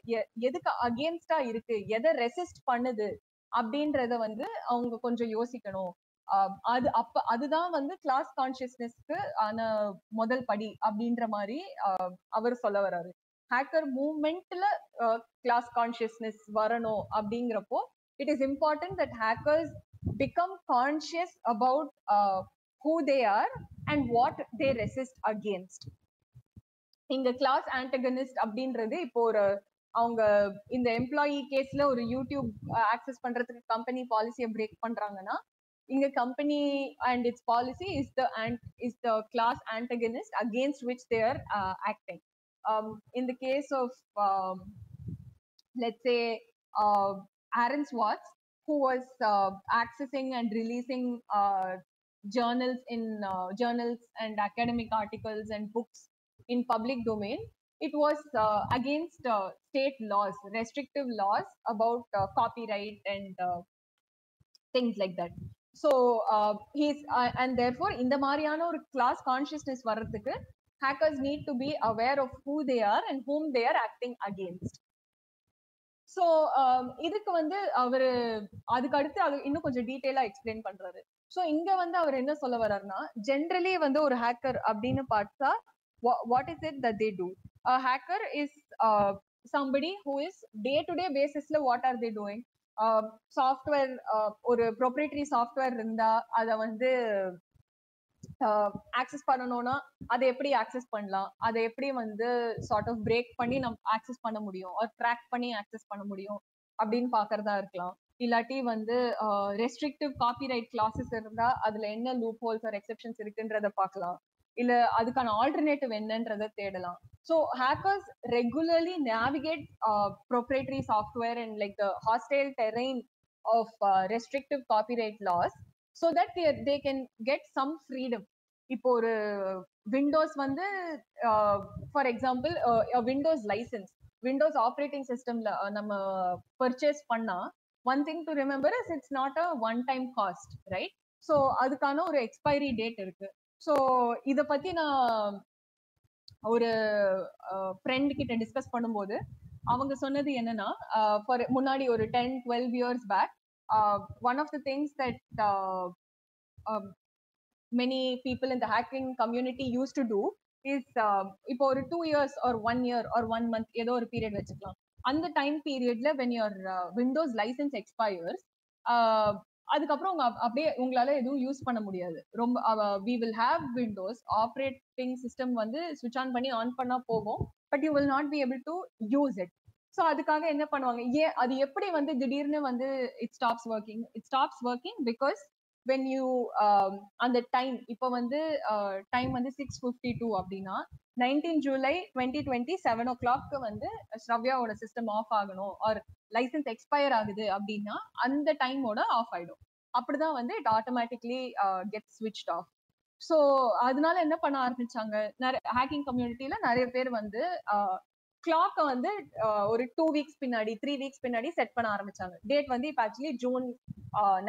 எதுக்கு அகேன்ஸ்டா இருக்கு? எதை ரெசிஸ்ட் பண்ணுது? அப்படின்றத வந்து அவங்க கொஞ்சம் யோசிக்கணும். அது அப்ப அதுதான் வந்து கிளாஸ் கான்சியஸ்னஸ்க்கு ஆன முதல் படி அப்படின்ற மாதிரி அவர் சொல்ல வர்றாரு. ஹேக்கர் மூவ்மெண்ட்ல கிளாஸ் கான்சியஸ்னஸ் வரணும் அப்படிங்கிறப்போ it is important that hackers become conscious about who they are and what they resist against இங்க கிளாஸ் ஆன்டகனிஸ்ட் அப்படின்றது இப்போ ஒரு அவங்க இந்த எம்ப்ளாயி கேஸ்ல ஒரு யூடியூப் ஆக்சஸ் பண்றதுக்கு கம்பெனி பாலிசியை பிரேக் பண்றாங்கன்னா இங்க company and its policy is the is the class antagonist against which they are acting in the case of um, let's say uh, Aaron Swartz, who was uh, accessing and releasing uh, journals in journals and academic articles and books in public domain, it was against state laws, restrictive laws about copyright and things like that. So he's and therefore in the Mariano class consciousness வர்றதுக்கு hackers need to be aware of who they are and whom they are acting against so இதுக்கு வந்து அவரு அதுக்கு அடுத்து அது இன்னும் கொஞ்சம் டீட்டெயிலா எக்ஸ்பிளைன் பண்றாரு ஸோ இங்க வந்து அவர் என்ன சொல்ல வர்றாருன்னா ஜென்ரலி வந்து ஒரு ஹேக்கர் அப்படின்னு பார்த்தா what is it that they do hacker is somebody who is day to day பேசிஸ்ல what are they doing software ஒரு ப்ரொப்ரேட்டரி சாஃப்ட்வேர் இருந்தா அதை வந்து uh, ஆக்சஸ் பண்ணணும்னா அதை எப்படி ஆக்சஸ் பண்ணலாம்? அதை எப்படி வந்து சார்ட் ஆஃப் பிரேக் பண்ணி நம்ம ஆக்சஸ் பண்ண முடியும்? ஆர் ட்ராக் பண்ணி ஆக்சஸ் பண்ண முடியும்? அப்படின்னு பாக்குறதா இருக்கலாம். இல்லாட்டி வந்து ரெஸ்ட்ரிக்டிவ் காப்பிரைட் கிளாஸஸ் இருந்தா அதுல என்ன லூப் ஹோல்ஸ் ஆர் எக்ஸெப்ஷன்ஸ் இருக்குன்றத பார்க்கலாம் இல்ல அதுக்கான ஆல்டர்னேட்டிவ் என்னன்றத தேடலாம். So hackers regularly navigate proprietary software and like the hostile terrain of restrictive copyright laws so that they can get some freedom இப்போ ஒரு விண்டோஸ் வந்து for example Windows license Windows operating சிஸ்டம்ல நம்ம பர்ச்சேஸ் பண்ணா one thing to remember is it's not a one time cost right so அதுக்கான ஒரு expiry date இருக்கு. So இதை பத்தி நான் ஒரு ஃப்ரெண்ட் கிட்ட டிஸ்கஸ் பண்ணும்போது அவங்க சொன்னது என்னன்னா ஃபார் முன்னாடி ஒரு ten twelve years back one of the things that many people இந்த many community use the do is இப்போ ஒரு two years or one year or one month ஏதோ ஒரு பீரியட் வச்சுக்கலாம். அந்த டைம் பீரியட்ல when your Windows license expires அதுக்கப்புறம் உங்க அப்படியே உங்களால எதுவும் யூஸ் பண்ண முடியாது. ரொம்ப we will have Windows operating system வந்து சுவிச் ஆன் பண்ணி ஆன் பண்ணா போகும் but you will not be able to use it so அதுக்காக என்ன பண்ணுவாங்க? ஏ அது எப்படி வந்து திடீர்னு வந்து it stops working it stops working because when you um, அந்த டைம் இப்போ வந்து uh, டைம் வந்து சிக்ஸ் ஃபிஃப்டி டூ அப்படின்னா nineteen July twenty twenty seven o'clock வந்து ஸ்ரவ்யாவோட சிஸ்டம் ஆஃப் ஆகணும். ஆர் லைசன்ஸ் எக்ஸ்பயர் ஆகுது அப்படின்னா அந்த டைமோட ஆஃப் ஆயிடும். அப்படிதான் வந்து இட் ஆட்டோமேட்டிக்லி கெட் ஸ்விட்ச் ஆஃப் ஸோ அதனால என்ன பண்ண ஆரம்பிச்சாங்க? நிறைய ஹேக்கிங் கம்யூனிட்டியில நிறைய பேர் வந்து uh, கிளாக்கை வந்து uh, ஒரு டூ வீக்ஸ் பின்னாடி த்ரீ வீக்ஸ் பின்னாடி செட் பண்ண ஆரம்பிச்சாங்க. டேட் வந்து இப்போ ஆக்சுவலி ஜூன்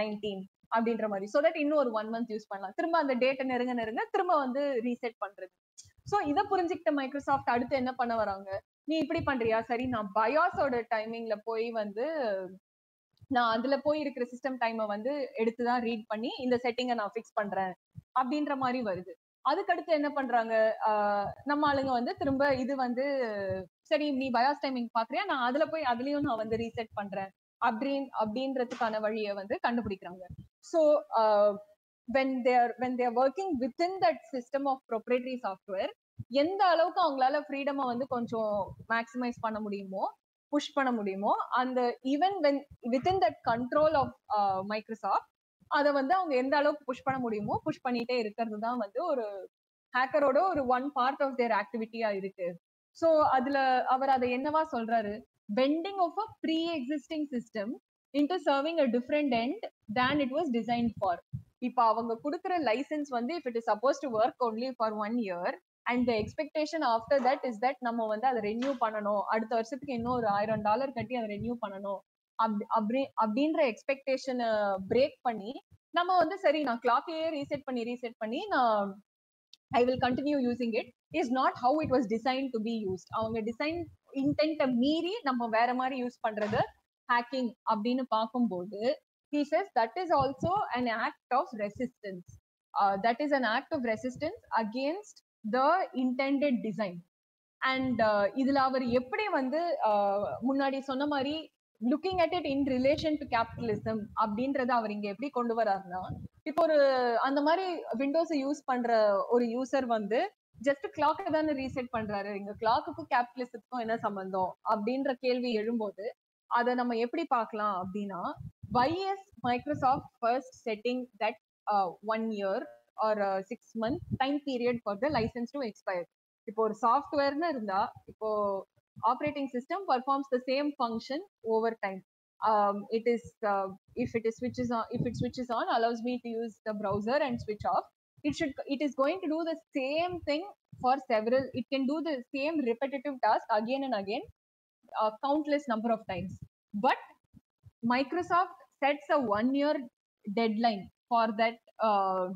நைன்டீன் அப்படின்ற மாதிரி. ஸோ தட் இன்னும் ஒரு ஒன் மந்த் யூஸ் பண்ணலாம். திரும்ப அந்த டேட்டை நெருங்க நெருங்க திரும்ப வந்து ரீசெட் பண்றது. ஸோ இதை புரிஞ்சுக்கிட்ட மைக்ரோசாஃப்ட் அடுத்து என்ன பண்ண வராங்க? நீ இப்படி பண்றியா? சரி நான் பயாஸோட டைமிங்ல போய் வந்து நான் அதுல போய் இருக்கிற சிஸ்டம் டைமை வந்து எடுத்துதான் ரீட் பண்ணி இந்த செட்டிங்கை நான் ஃபிக்ஸ் பண்றேன் அப்படின்ற மாதிரி வருது. அதுக்கடுத்து என்ன பண்றாங்க? நம்ம ஆளுங்க வந்து திரும்ப இது வந்து சரி நீ பயாஸ் டைமிங் பாக்குறியா நான் அதுல போய் அதுலயும் நான் வந்து ரீசெட் பண்றேன். அப்படின் அப்படின்றதுக்கான வழியை வந்து கண்டுபிடிக்கிறாங்க. So when they're when they're working within that system of proprietary software எந்த அளவுக்கு அவங்களால ஃப்ரீடமை வந்து கொஞ்சம் மேக்சிமைஸ் பண்ண முடியுமோ புஷ் பண்ண முடியுமோ அந்த even when within that control of Microsoft அதை வந்து அவங்க எந்த அளவுக்கு புஷ் பண்ண முடியுமோ புஷ் பண்ணிட்டே இருக்கிறது தான் வந்து ஒரு ஹேக்கரோட ஒரு ஒன் பார்ட் ஆஃப் தேர் ஆக்டிவிட்டியா இருக்கு. ஸோ அதுல அவர் அதை என்னவா சொல்றாரு? Bending of a pre existing system into serving a different end than it was design for இப்போ அவங்க கொடுக்குற லைசன்ஸ் வந்து if it is suppose to work only for one year and the expectation after that is that நம்ம வந்து அதை renew பண்ணணும். அடுத்த வருஷத்துக்கு இன்னும் ஒரு ஆயிரம் டாலர் கட்டி அதை ரெனியூ பண்ணணும். அப்படி அப்படின்ற எக்ஸ்பெக்டேஷனை பிரேக் பண்ணி நம்ம வந்து சரி நான் கிளாக்கையே ரீசெட் பண்ணி ரீசெட் பண்ணி நான் I will continue using it is not how it was design to be used அவங்க டிசைன் இன்டென்ட்டை மீறி நம்ம வேற மாதிரி யூஸ் பண்றது ஹேக்கிங் அப்படின்னு பார்க்கும்போது he says that is also an act of resistance. Uh, that is an act of resistance against the intended design. And uh, இதுல அவர் எப்படி வந்து uh, முன்னாடி சொன்ன மாதிரி looking at it in relation to capitalism அப்படின்றத அவர் இங்க எப்படி கொண்டு வராருன்னா இப்போ ஒரு அந்த மாதிரி விண்டோஸ் யூஸ் பண்ற ஒரு யூசர் வந்து ஜஸ்ட் கிளாக்கை தானே ரீசெட் பண்றாரு இங்க கிளாக்குக்கும் கேபிட்டலிசத்துக்கும் என்ன சம்பந்தம் அப்படின்ற கேள்வி எழும்போது அதை நம்ம எப்படி பார்க்கலாம் அப்படின்னா YS Microsoft first setting that one year R six month time period for the licence to expire இப்போ ஒரு சாஃப்ட்வேர்னு இருந்தா இப்போ operating system performs the same function over time it is if it is ஸ்விட்சஸ் on if it ஸ்விட்சஸ் on allows me to use the browser and ஸ்விட்ச் of it should it is going to do the same thing for several it can do the same repetitive task again and again uh, countless number of times but microsoft sets a one year deadline for that uh,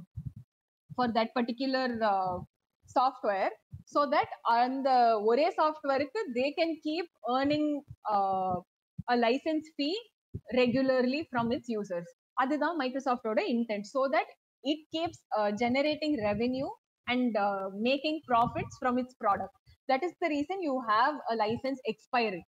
for that particular uh, software so that அந்த ஒரே சாஃப்ட்வேருக்கு they can keep earning uh, a license fee regularly from its users அதுதான் மைக்ரோசாஃப்டோட intent so that it keeps uh, generating revenue and uh, making profits from its product. That is the reason you have a license expiry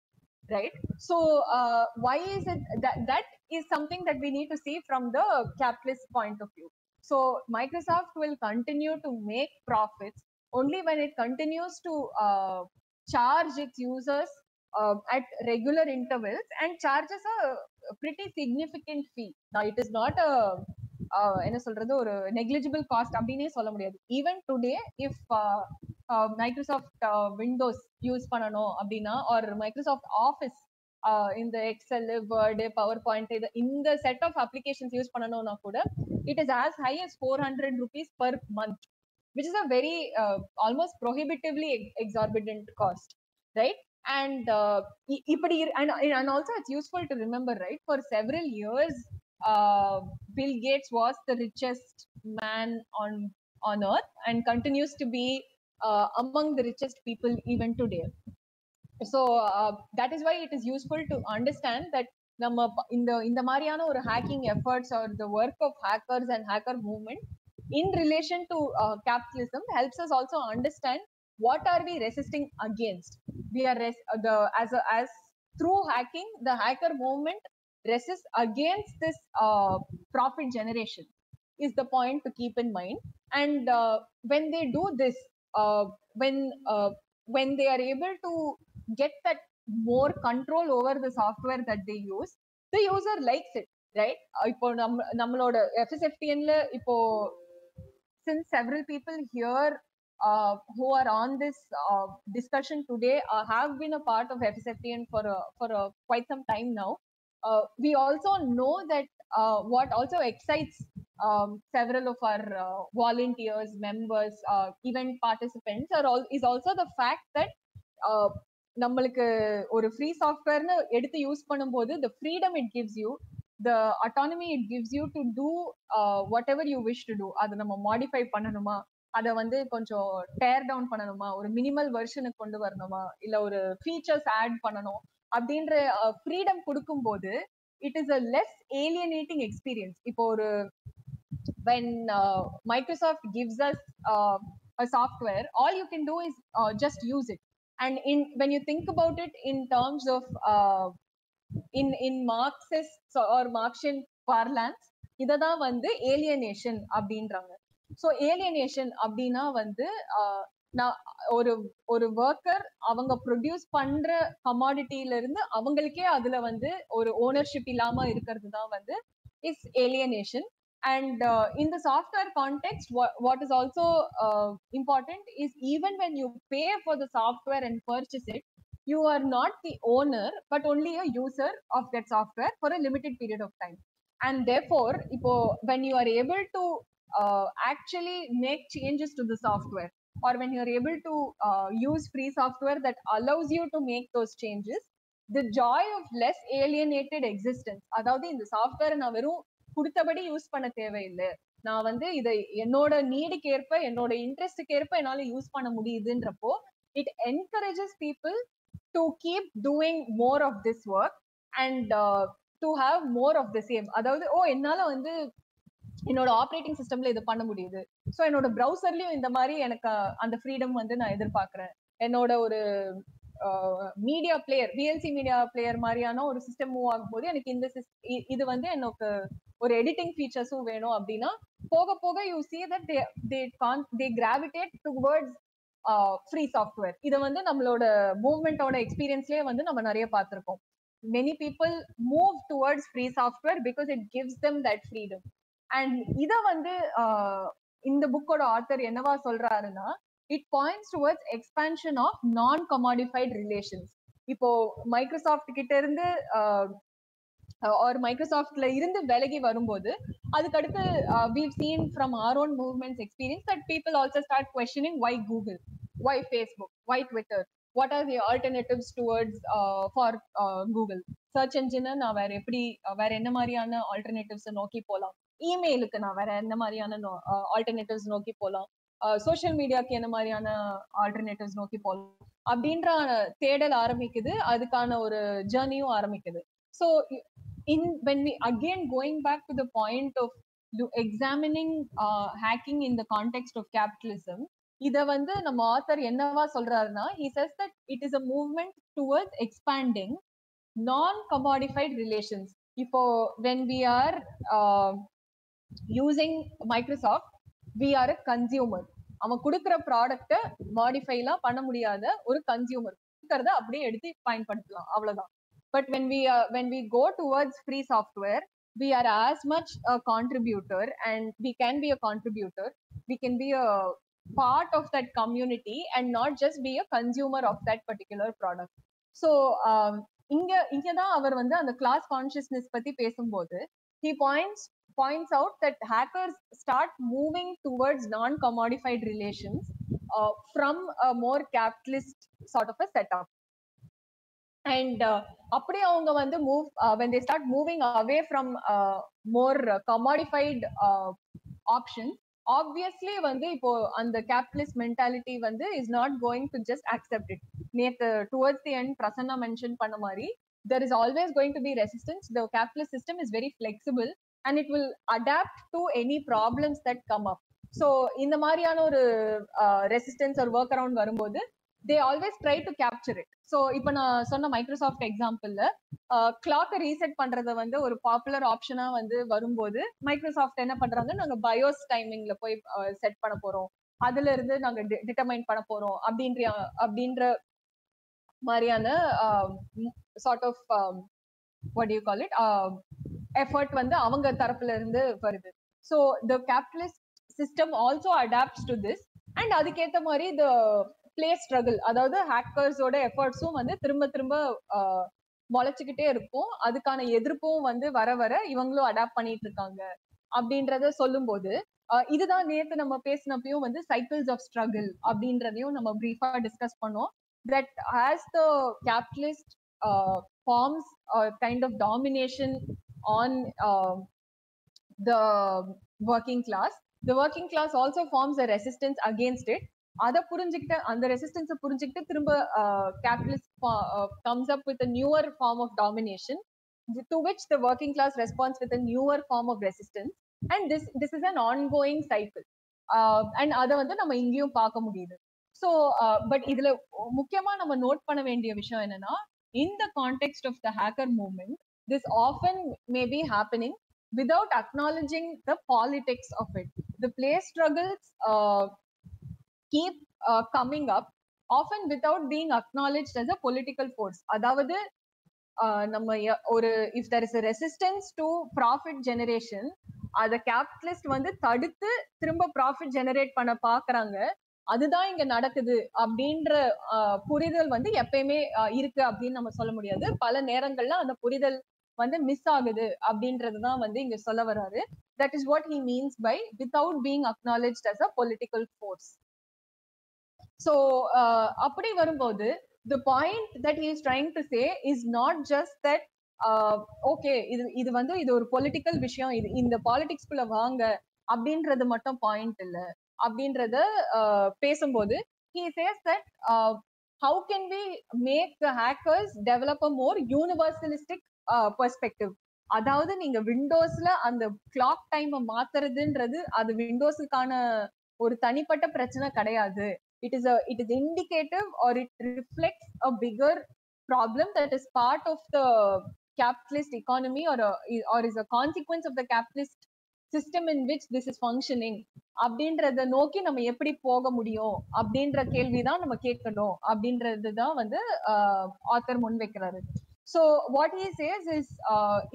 right? So uh, why is it that that is something that we need to see from the capitalist point of view. So microsoft will continue to make profits only when it continues to uh, charge its users uh, at regular intervals and charges a pretty significant fee. Now it is not a என்ன சொல்றது ஒரு negligible cost அப்படின்னே சொல்ல முடியாது. Even today if Microsoft Windows use பண்ணணும் அப்படின்னா ஒரு Microsoft office இந்த எக்ஸல் வேர்டு பவர் பாயிண்ட் இது இந்த செட் ஆஃப் அப்ளிகேஷன்ஸ் யூஸ் பண்ணணும்னா கூட it is as high as four hundred rupees per month which is a very almost prohibitively exorbitant cost right and uh, இப்படி and, and also it's useful to remember right? For several years uh, bill gates was the richest man on on earth and continues to be uh, among the richest people even today so uh, that is why it is useful to understand that நம்ம இந்த இந்த மாதிரியான ஒரு hacking efforts or the work of hackers and hacker movement in relation to capitalism helps us also understand what are we resisting against we are res- uh, the as a, as through hacking the hacker movement resists against this uh, profit generation is the point to keep in mind and uh, when they do this when when they are able to get that more control over the software that they use the user likes it right இப்போ நம்ம நம்மளோட FSFTN ல இப்போ since several people here uh, who are on this uh, discussion today uh, have been a part of FSFTN for a, for a, quite some time now. We also know that what also excites um, several of our volunteers, members, event participants are all is also the fact that நம்மளுக்கு ஒரு free சாஃப்ட்வேர்னு எடுத்து use பண்ணும்போது the freedom it gives you the autonomy it gives you to do whatever you wish to do அதை நம்ம modify பண்ணணுமா அதை வந்து கொஞ்சம் டேர் டவுன் பண்ணணுமா ஒரு மினிமல் வெர்ஷனுக்கு கொண்டு வரணுமா இல்லை ஒரு ஃபீச்சர்ஸ் ஆட் பண்ணணும் அப்படின்ற ஃப்ரீடம் கொடுக்கும் போது it is a less alienating experience இப்போ ஒரு when Microsoft gives us a software, all you can do is uh, just use it. And in when you think about it in terms in uh, in in Marxist or Marxian parlance, இததான் வந்து alienation அப்படின்றாங்க so alienation அப்படின்னா வந்து நான் ஒரு ஒரு worker அவங்க produce பண்ற கமாடிட்டில இருந்து அவங்களுக்கே அதுல வந்து ஒரு ஓனர்ஷிப் இல்லாம இருக்கிறது தான் வந்து is alienation and uh, in the software context what, what is also uh, important is even when you pay for the software and purchase it you are not the owner but only a user of that software for a limited period of time and therefore ipo, when you are able to uh, actually make changes to the software or when you're able to uh, use free software that allows you to make those changes the joy of less alienated existence. அதாவது இந்த சாஃப்ட்வேரை நான் வெறும் கொடுத்தபடி use பண்ண தேவையில்லை. நான் வந்து இதை என்னோட நீடுக்கு ஏற்ப என்னோட இன்ட்ரெஸ்டுக்கு ஏற்ப என்னால யூஸ் பண்ண முடியுதுன்றப்போ it encourages people to keep doing more of this work and to have more of the same அதாவது ஓ என்னால வந்து என்னோட ஆப்ரேட்டிங் சிஸ்டம்ல இது பண்ண முடியுது. ஸோ என்னோட ப்ரௌசர்லயும் இந்த மாதிரி எனக்கு அந்த ஃப்ரீடம் வந்து நான் எதிர்பார்க்கிறேன். என்னோட ஒரு media player VLC media player மாதிரியான ஒரு சிஸ்டம் மூவ் ஆகும்போது எனக்கு இந்த இது வந்து எனக்கு ஒரு எடிட்டிங் ஃபீச்சர்ஸும் வேணும் அப்படின்னா போக போக you see that they they can they gravitate towards free software இதை வந்து நம்மளோட மூவ்மெண்டோட எக்ஸ்பீரியன்ஸ்லயே வந்து நம்ம நிறைய பார்த்துருக்கோம். Many people move towards free software because it gives them that freedom and இதை வந்து இந்த புக்கோட ஆத்தர் என்னவா சொல்றாருன்னா it points towards expansion of non commodified relations இப்போ மைக்ரோசாஃப்ட் கிட்ட இருந்து ஒரு மைக்ரோசாஃப்ட்ல இருந்து விலகி வரும்போது அதுக்கடுத்து we've seen from our own movements experience that people also start questioning why Google why Facebook why Twitter what are the alternatives towards for Google search என்ஜினை நான் வேற எப்படி வேற என்ன மாதிரியான ஆல்டர்னேட்டிவ்ஸை நோக்கி போகலாம் இமெயிலுக்கு நான் வேற என்ன மாதிரியான ஆல்டர்னேட்டிவ்ஸ் நோக்கி போகலாம் சோஷியல் மீடியாக்கு என்ன மாதிரியான ஆல்டர்னேட்டிவ்ஸ் நோக்கி போகலாம் அப்படின்ற தேடல் ஆரம்பிக்குது. அதுக்கான ஒரு ஜேர்னியும் ஆரம்பிக்குது. So in when we again going back to the point of examining hacking in the context of capitalism இத வந்து நம்ம ஆத்தர் என்னவா சொல்றாருன்னா he says that it is a movement towards expanding non commodified relations இப்போ when we are using Microsoft we are a consumer அவன் கொடுக்குற ப்ராடக்ட மாடிஃபைலாம் பண்ண முடியாத ஒரு கன்சியூமர் கொடுக்கறத அப்படியே எடுத்து பயன்படுத்தலாம். அவ்வளவுதான். But when we when we go towards free software we are as much a contributor and we can be a contributor. We can be a part of that community and not just be a consumer of that particular product. So um, இங்க இங்கதான் அவர் வந்து அந்த class consciousness பத்தி பேசும்போது he points points out that hackers start moving towards non-commodified relations uh, from a more capitalist sort of a setup and uh, அப்படி அவங்க வந்து move when they start moving away from uh, more uh, commodified uh, options obviously வந்து இப்போ அந்த capitalist mentality வந்து is not going to just accept it நேத்து towards the end Prasanna mention பண்ண மாதிரி there is always going to be resistance the capitalist system is very flexible And it will adapt to any problems that come up so இந்த மாதிரியான ஒரு resistance ஒரு work around வரும்போது they always try to capture it so இப்போ நான் சொன்ன Microsoft எக்ஸாம்பிள்ல கிளாக்கை reset பண்றத வந்து ஒரு பாப்புலர் ஆப்ஷனா வந்து வரும்போது மைக்ரோசாஃப்ட் என்ன பண்றாங்க நாங்க பயோஸ் டைமிங்ல போய் செட் பண்ண போறோம். அதுல இருந்து நாங்க டிட்டர்மைன் பண்ண போறோம். அப்படின்ற அப்படின்ற மாதிரியான sort of what you call it effort வந்து அவங்க தரப்புல இருந்து வருது. So the capitalist system also adapts to this and அதுக்கேற்ற மாதிரி த பிளே ஸ்ட்ரகிள் அதாவது ஹேக்கர்ஸோட எஃபர்ட்ஸும் வந்து திரும்ப திரும்ப முளைச்சுக்கிட்டே இருக்கும். அதுக்கான எதிர்ப்பும் வந்து வர வர இவங்களும் அடாப்ட் பண்ணிட்டு இருக்காங்க அப்படின்றத சொல்லும் போது இதுதான் நேத்து நம்ம பேசினப்பையும் வந்து சைக்கிள்ஸ் ஆஃப் ஸ்ட்ரகிள் அப்படின்றதையும் நம்ம பிரீஃபா டிஸ்கஸ் பண்ணோம். That has the capitalist forms kind of domination on the working class the working class also forms a resistance against it. அதை புரிஞ்சுக்கிட்டு அந்த ரெசிஸ்டன்ஸை புரிஞ்சுக்கிட்டு திரும்ப capitalist comes up with newer form of domination to which the working class response with newer form of resistance and this this is an ongoing cycle and அதை வந்து நம்ம இங்கேயும் பார்க்க முடியுது. ஸோ பட் uh, இதுல முக்கியமா நம்ம நோட் பண்ண வேண்டிய விஷயம் என்னன்னா in the context of the hacker movement this often may be happening without acknowledging the politics of it. The play struggles uh, keep uh, coming up, often without being acknowledged as a political force. அதாவது uh, நம்ம ஒரு if there is resistance to profit generation அத capitalist வந்து தடுத்து திரும்ப profit generate பண்ண பாக்குறாங்க அதுதான் இங்க நடக்குது அப்படின்ற uh, புரிதல் வந்து எப்பயுமே uh, இருக்கு அப்படின்னு நம்ம சொல்ல முடியாது பல நேரங்கள்ல அந்த புரிதல் வந்து மிஸ் ஆகுது அப்படின்றதுதான் வந்து இங்க சொல்ல வர்றாரு. That is what he means by without being acknowledge as a political force so அப்படி வரும்போது the point that he is trying to say is not just that okay இது இது வந்து இது ஒரு பொலிட்டிக்கல் விஷயம் இது இந்த பாலிடிக்ஸ்குள்ள வாங்க அப்படின்றது மட்டும் பாயிண்ட் இல்ல. அப்படின்றத uh, பேசும்போது he says that how can we make the hackers develop a more universalistic perspective அதாவது நீங்க விண்டோஸ்ல அந்த கிளாக் டைமை மாத்துறதுன்றது அது விண்டோஸுக்கான ஒரு தனிப்பட்ட பிரச்சனை கிடையாது. It is it is indicative or it reflect a bigger problem that is part of the capitalist economy or or is a consequence of the capitalist system in which this is functioning அப்படின்றத நோக்கி நம்ம எப்படி போக முடியும்? அப்படின்ற கேள்விதான் நம்ம கேட்கணும். அப்படின்றது தான் வந்து ஆத்தர் முன் வைக்கிறாரு. So what he says is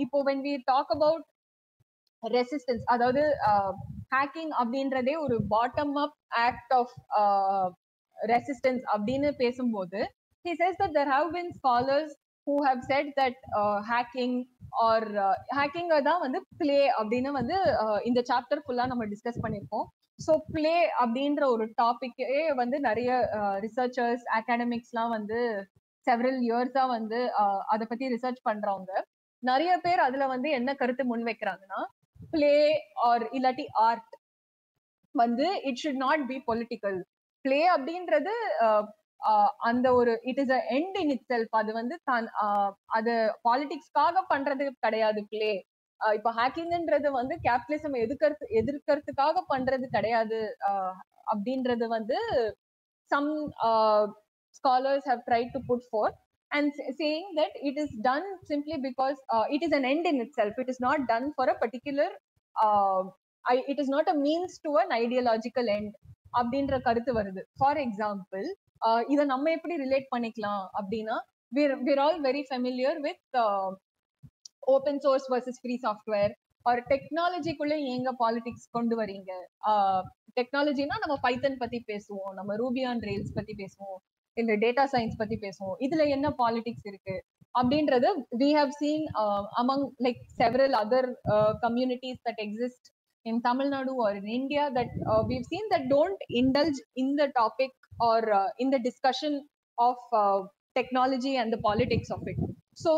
இப்போ when we talk about resistance அதாவது uh, ஹேக்கிங் அப்படின்றதே ஒரு bottom up act of resistance அப்படின்னு பேசும்போது he says that there have been scholars who have said that uh, hacking or uh, hacking தான் வந்து play அப்படின்னு வந்து uh, இந்த சாப்டர் ஃபுல்லா நம்ம டிஸ்கஸ் பண்ணியிருக்கோம். ஸோ பிளே அப்படின்ற ஒரு டாபிக்கே வந்து நிறைய uh, ரிசர்ச்சர்ஸ் அகாடமிக்ஸ்லாம் வந்து செவரல் இயர்ஸா வந்து அதை பத்தி ரிசர்ச் பண்றவங்க நிறைய பேர் அதுல வந்து என்ன கருத்து முன் வைக்கிறாங்கன்னா பிளே ஆர் இல்லாட்டி ஆர்ட் வந்து it should not be political play அப்படின்றது அந்த ஒரு it is a end in itself அது வந்து தான் அது பாலிடிக்ஸ்க்காக பண்றது கிடையாது பிளே இப்போ ஹேக்கிங்ன்றது வந்து கேபிட்டலிசம் எதிர்க்கிறது எதிர்க்கிறதுக்காக பண்றது கிடையாது. அப்படின்றது வந்து some scholars have tried to put forth and saying that it is done simply because uh, it is an end in itself it is not done for a particular uh, I, it is not a means to an ideological end அப்படின்ற கருத்து வருது for example இதை நம்ம எப்படி relate பண்ணிக்கலாம் அப்படின்னா we're all very familiar with open source versus free software or டெக்னாலஜிக்குள்ள எங்க politics கொண்டு வரீங்க டெக்னாலஜினா நம்ம பைத்தன் பத்தி பேசுவோம் நம்ம ரூபியான் ஆன் ரேல்ஸ் பத்தி பேசுவோம் இல்ல டேட்டா சயின்ஸ் பத்தி பேசுவோம். இதுல என்ன பாலிடிக்ஸ் இருக்கு? அப்படின்றது we have seen among like several other communities that exist in Tamil Nadu or in India that that seen that don't indulge in the topic or in the discussion of technology and the politics of it so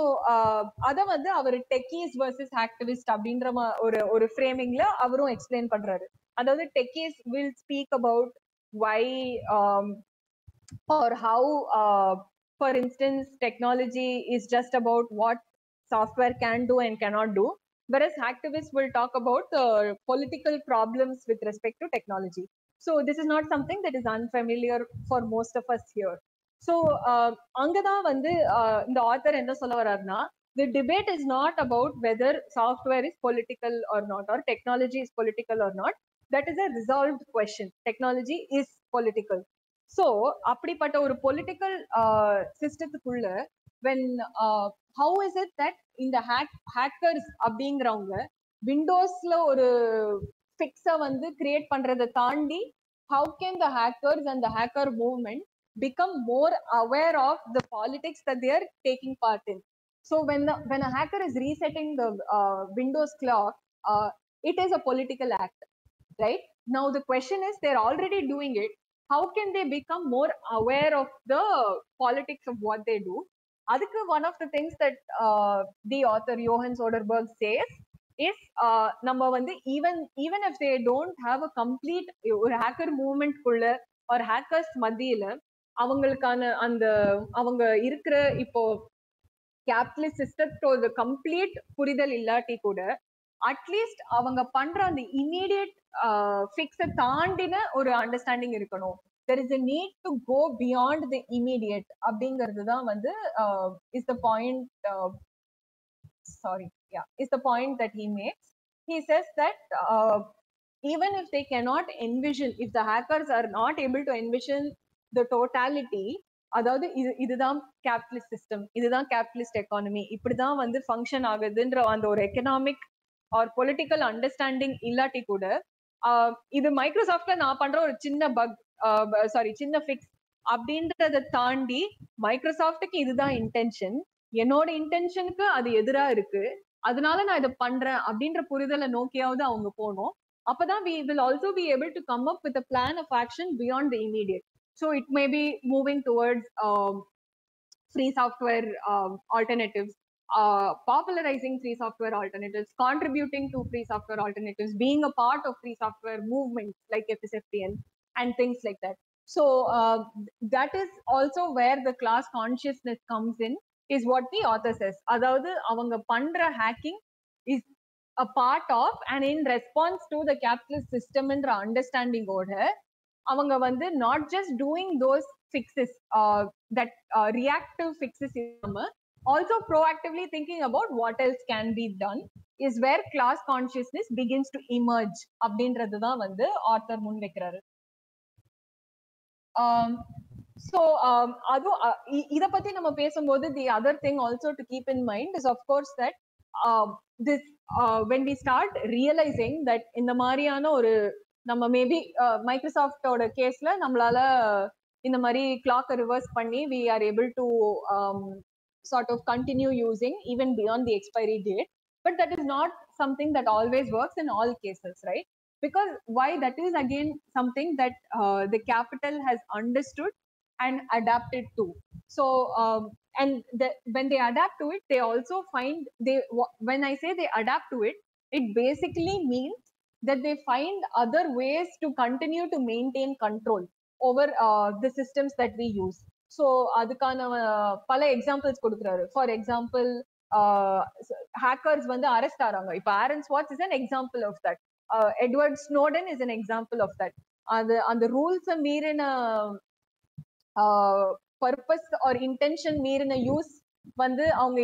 அதை வந்து அவர் techies versus activist அப்படின்ற ஒரு ஒரு ஃப்ரேமிங்ல அவரும் explain பண்றாரு. அதாவது techies will speak about why or how uh, for instance technology is just about what software can do and cannot do whereas activists will talk about the political problems with respect to technology so this is not something that is unfamiliar for most of us here so uh, அங்கதான் வந்து இந்த author என்ன சொல்ல வர்றாருன்னா the debate is not about whether software is political or not or technology is political or not that is a resolved question technology is political So அப்படிப்பட்ட ஒரு political சிஸ்டத்துக்குள்ள when how is it that இந்த hack hackers அப்படிங்கிறவங்க விண்டோஸ்ல ஒரு ஃபிக்ஸை வந்து create பண்றதை தாண்டி how can the hackers and the hacker movement become more aware of the politics that they're taking part in so when when a hacker is resetting the Windows clock it is a political act right? Now the question is they're already doing it how can they become more aware of the politics of what they do அதுக்கு one of the things that the author Johan Söderberg says is நம்ம வந்து even even if they don't have a complete ஒரு hacker movement குள்ள ஒரு hackers மத்தியில அவங்களுக்கான அந்த அவங்க இருக்கிற இப்போ கேபிட்டலிஸ்ட் சிஸ்டத்தோட கம்ப்ளீட் புரிதல் இல்லாட்டி கூட அட்லீஸ்ட் அவங்க பண்ற அந்த இமீடியட் ஃபிக்ஸை தாண்டின ஒரு அண்டர்ஸ்டாண்டிங் இருக்கணும். There is a need to go beyond the immediate அப்படிங்கிறது தான் வந்து is the point sorry yeah is the point that he makes he says that even if they cannot envision if the hackers are not able to envision the totality அதாவது இது இதுதான் capitalist system இதுதான் capitalist economy இப்படிதான் வந்து function ஆகுதுன்ற அந்த ஒரு economic or political understanding இல்லாட்டி கூட இது மைக்ரோசாஃப்ட்ல நான் பண்ற ஒரு சின்ன பக் சாரி சின்ன ஃபிக்ஸ் அப்படின்றத தாண்டி மைக்ரோசாஃப்ட்டுக்கு இதுதான் இன்டென்ஷன் என்னோட இன்டென்ஷனுக்கு அது எதிரா இருக்கு. அதனால நான் இதை பண்றேன் அப்படின்ற புரிதலை நோக்கியாவது அவங்க போனோம் அப்பதான் we will also be able to come up with plan of action beyond the immediate so it may be moving towards free software alternatives uh, popularizing free software alternatives, contributing to free software alternatives, being a part of free software movements like FSFTN and things like that. So uh, that is also where the class consciousness comes in, is what the author says. அதாவது அவங்க பண்ற hacking is a part of and in response to the capitalist system என்ற understanding ஓட அவங்க வந்து not just doing those fixes uh, that uh, reactive fixes இல்லாம also proactively thinking about what else can be done is where class consciousness begins to emerge அப்படின்றது தான் வந்து author முன் வைக்கிறாரு. ஸோ அதுவும் இதை பத்தி நம்ம பேசும்போது the other thing also to keep in mind is of course that this when we start realising that இந்த மாதிரியான ஒரு நம்ம மேபி மைக்ரோசாஃப்டோட கேஸ்ல நம்மளால இந்த மாதிரி கிளாக்கை ரிவர்ஸ் பண்ணி we are able to sort of continue using even beyond the expiry date. But that is not something that always works in all cases right? Because why? That is again something that uh, the capital has understood and adapted to. So um, and the, when they adapt to it they also find they when i say they adapt to it it basically means that they find other ways to continue to maintain control over uh, the systems that we use so அதுக்கான பல examples கொடுக்குறாரு. For example hackers வந்து arrest ஆறாங்க. இப்போ Aaron Swartz is an example of that Edward Snowden is an example of that அது அந்த ரூல்ஸை மீறின பர்பஸ் ஆர் இன்டென்ஷன் மீறின யூஸ் வந்து அவங்க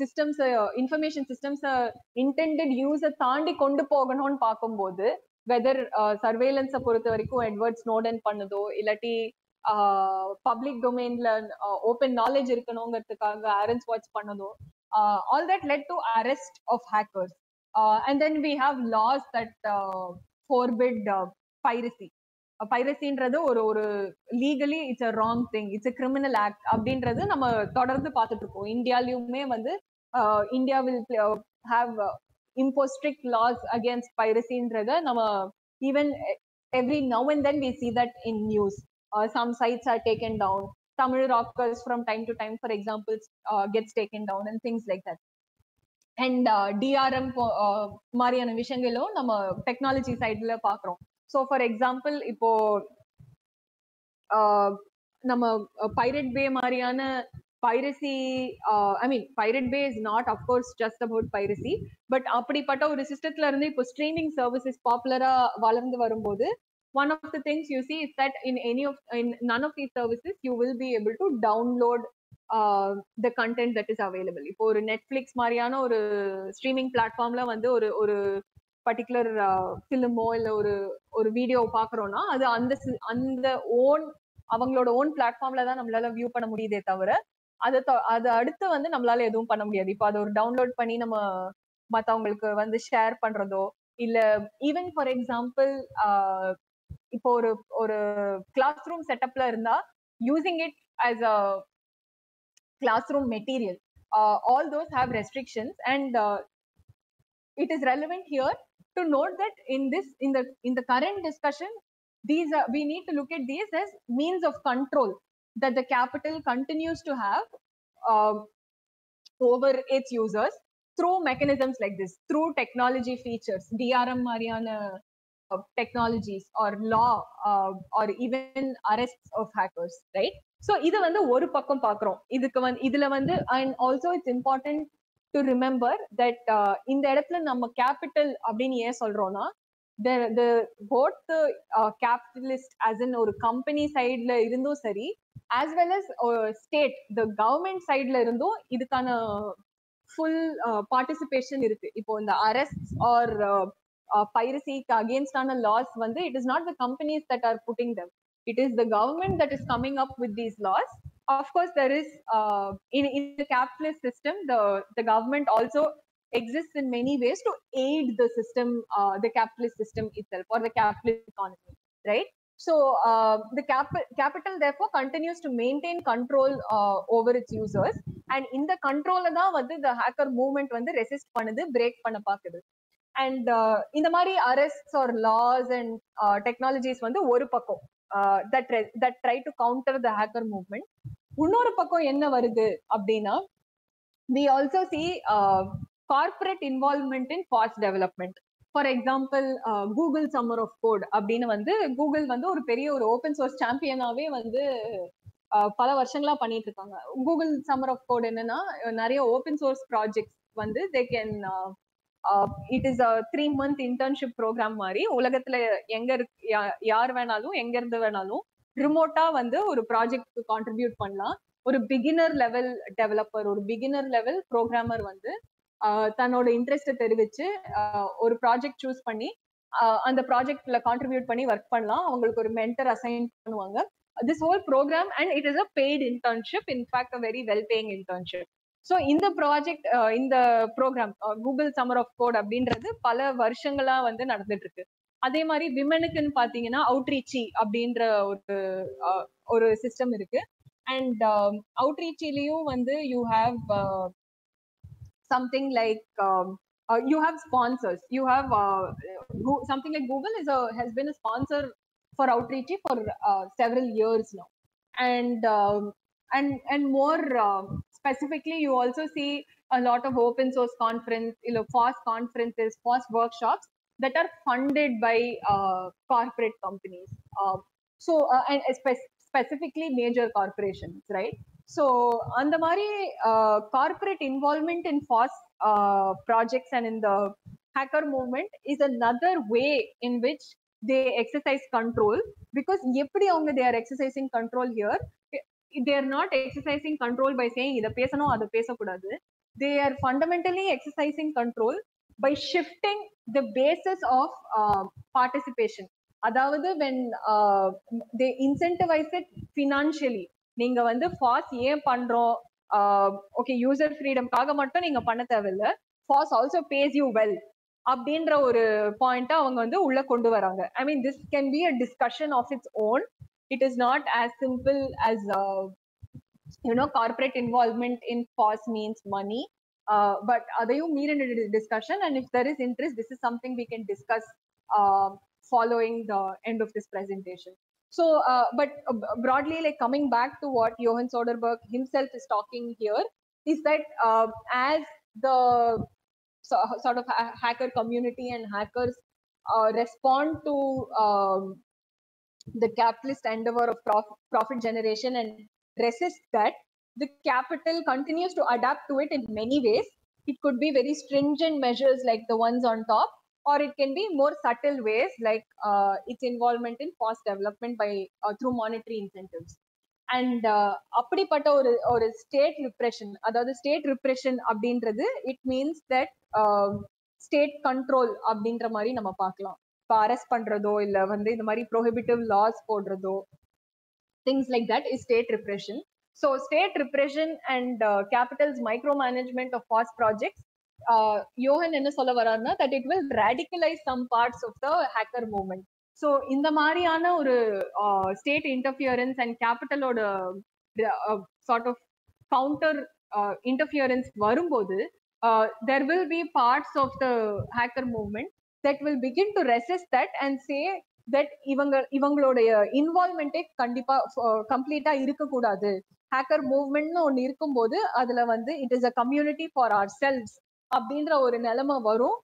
சிஸ்டம்ஸ் இன்ஃபர்மேஷன் சிஸ்டம்ஸ் இன்டென்டட் யூஸை தாண்டி கொண்டு போகணும்னு பார்க்கும்போது வெதர் சர்வேலன்ஸை பொறுத்த வரைக்கும் எட்வர்ட் ஸ்னோடன் பண்ணதோ இல்லாட்டி பப்ளிக் டொமைன்ல ஓப்பன் நாலேஜ் இருக்கணுங்கிறதுக்காக அரன்ஸ் வாட்ச் பண்ணதும் all that led to arrest of hackers and then we have laws that forbid piracy பைரசின்றது ஒரு ஒரு legally it's a wrong thing it's a criminal act அப்படின்றது நம்ம தொடர்ந்து பார்த்துட்டு இருக்கோம். இந்தியாலையுமே வந்து India will have impose strict laws against பைரசின்றத நம்ம even every now and then we see that in news uh, some sites are taken down. Tamil rockers from time to time for example uh, gets taken down and things like that. And DRM uh, uh, மாதிரியான விஷயங்களும் நம்ம technology சைட்ல பாக்குறோம் so for example இப்போ uh, நம்ம Pirate Bay மாதிரியான piracy I mean Pirate Bay is not of course just about piracy but அப்படிப்பட்ட ஒரு சிஸ்டத்துல இருந்து இப்போ ஸ்ட்ரீமிங் சர்வீசஸ் பாப்புலரா வளர்ந்து வரும்போது one of the things you see is that in any of in none of these services you will be able to download uh, the content that is available. இப்போ ஒரு Netflix மாதிரியான ஒரு streaming பிளாட்ஃபார்ம்ல வந்து ஒரு ஒரு பர்டிகுலர் ஃபிலிமோ uh, இல்ல ஒரு ஒரு வீடியோ பாக்குறோம்னா அது அந்த அந்த ஓன் அவங்களோட ஓன் பிளாட்ஃபார்ம்ல தான் நம்மளால வியூ பண்ண முடியுதே தவிர அதை அதை அது அடுத்து வந்து நம்மளால எதுவும் பண்ண முடியாது. இப்போ அதை ஒரு டவுன்லோட் பண்ணி நம்ம மத்தவங்களுக்கு வந்து ஷேர் பண்றதோ இல்ல ஈவன் ஃபார் எக்ஸாம்பிள் இப்போ ஒரு ஒரு கிளாஸ் ரூம் செட்டப்ல இருந்தா using it as a classroom material all those have restrictions and it is relevant here to note that in this in the in the current discussion these are we need to look at these as means of control that the capital continues to have uh, over its users through mechanisms like this through technology features drm mariana technologies or law or even arrest of hackers right so right? இது வந்து ஒரு பக்கம் பாக்குறோம் இதுக்கு வந்து இதுல வந்து and also it's important to remember that இந்த இடத்துல நம்ம கேபிட்டல் அப்படின்னு ஏன் சொல்றோம்னா போட் கேபிட்டலிஸ்ட் ஆஸ் இன் ஒரு கம்பெனி சைட்ல இருந்தும் சரி as well as state the government சைட்ல இருந்தும் இதுக்கான ஃபுல் பார்ட்டிசிபேஷன் uh, இருக்கு. இப்போ இந்த அரெஸ்ட் ஆர் பைரசிக்கு அகேன்ஸ்டான லாஸ் வந்து it is not the companies that are putting them it is the government that is coming up with these laws of course there is uh, in, in the capitalist system the the government also exists in many ways to aid the system uh, the capitalist system itself or the capitalist economy right so uh, the cap- capital therefore continues to maintain control uh, over its users and in the control தான் வந்து the hacker movement வந்து resist பண்ணுது break பண்ண பாக்குது and uh, இந்த மாதிரி arrest or laws and technologies வந்து ஒரு பக்கம் that that try to counter the hacker movement இன்னொரு பக்கம் என்ன வருது அப்படின்னா we also see corporate involvement in FOSS development for example Google summer of code அப்படின்னு வந்து கூகுள் வந்து ஒரு பெரிய ஒரு ஓப்பன் சோர்ஸ் சாம்பியனாவே வந்து uh, பல வருஷங்களா பண்ணிட்டு இருக்காங்க. கூகுள் சம்மர் ஆஃப் கோட் என்னன்னா நிறைய ஓப்பன் சோர்ஸ் ப்ராஜெக்ட்ஸ் வந்து they can it is a three month internship program மாதிரி உலகத்துல எங்க இருக்கு யா- யார் வேணாலும் எங்க இருந்து வேணாலும் ரிமோட்டா வந்து ஒரு ப்ராஜெக்ட்க்கு கான்ட்ரிபியூட் பண்ணலாம். ஒரு பிகினர் லெவல் டெவலப்பர் ஒரு பிகினர் லெவல் ப்ரோக்ராமர் வந்து ஆஹ் தன்னோட இன்ட்ரெஸ்ட்டை தெரிவிச்சு ஆஹ் ஒரு ப்ராஜெக்ட் சூஸ் பண்ணி ஆஹ் அந்த ப்ராஜெக்ட்ல கான்ட்ரிபியூட் பண்ணி ஒர்க் பண்ணலாம். அவங்களுக்கு ஒரு மென்டர் அசைன் பண்ணுவாங்க. This whole program and it is a paid internship in fact a very well paying internship so இந்த ப்ராஜெக்ட் இந்த program Google summer of code அப்படின்றது பல வருஷங்களா வந்து நடந்துட்டு இருக்கு அதே மாதிரி விமனுக்குன்னு பாத்தீங்கன்னா அவுட்ரீச்சி அப்படின்ற ஒரு ஒரு சிஸ்டம் இருக்கு. அண்ட் அவுட்ரீச்சிலையும் um, வந்து you have something like you have sponsors you have something like Google is something been um, uh, uh, google is for has been a sponsor for for uh, several years now and um, and and more um, specifically you also see a lot of open source conference you know fast conferences fast workshops that are funded by uh, corporate companies um, so uh, and espe- specifically major corporations right so அந்த மாதிரி corporate involvement in FOSS projects and இந்த hacker movement is another way in which they exercise control because எப்படி அவங்க they are exercising control here They are not exercising control by saying இதை பேசணும் அதை பேசக்கூடாது. They are fundamentally exercising control by shifting the bases of participation அதாவது when they incentivize it financially நீங்க வந்து ஃபாஸ் ஏன் பண்றோம்? ஓகே யூசர் ஃப்ரீடம்காக மட்டும் நீங்க பண்ண தேவையில்ல. FOSS also pays you well அப்படின்ற ஒரு பாயிண்ட் அவங்க வந்து உள்ள கொண்டு வராங்க. I mean this can be a discussion of its own it is not as simple as uh, you know corporate involvement in cause means money. Uh, but you meet in a discussion and if there is interest this is something we can discuss uh, following the end of this presentation. So uh, but uh, broadly like coming back to what johan soderberg himself is talking here is that uh, as the so, sort of hacker community and hackers uh, respond to um, the capitalist endeavor of prof- profit generation and resist that, the capital continues to adapt to it in many ways. It could be very stringent measures like the ones on top, or it can be more subtle ways like uh, its involvement in fast development by uh, through monetary incentives and அப்படிப்பட்ட ஒரு ஒரு state ரிப்ரெஷன் அதாவது state ரிப்ரெஷன் அப்படின்றது it means that state control அப்படின்ற மாதிரி நம்ம பார்க்கலாம் இப்போ அரெஸ்ட் பண்றதோ இல்ல வந்து இந்த மாதிரி prohibitive laws போடுறதோ things like that is state repression so state repression and capitals micro management of FOSS projects Johan என்ன சொல்ல வராருன்னா that it will radicalize some parts of the hacker movement so இந்த மாதிரியான ஒரு ஸ்டேட் இன்டர்ஃபியரன்ஸ் அண்ட் கேபிட்டலோட sort of counter interference வரும்போது there will be parts of the hacker movement that will begin to resist that and say that இவங்க இவங்களுடைய இன்வால்மெண்ட்டே கண்டிப்பா கம்ப்ளீட்டா இருக்கக்கூடாது ஹேக்கர் மூவ்மெண்ட்னு ஒன்று இருக்கும்போது அதுல வந்து it is a community for ourselves அப்படின்ற ஒரு நிலைமை வரும்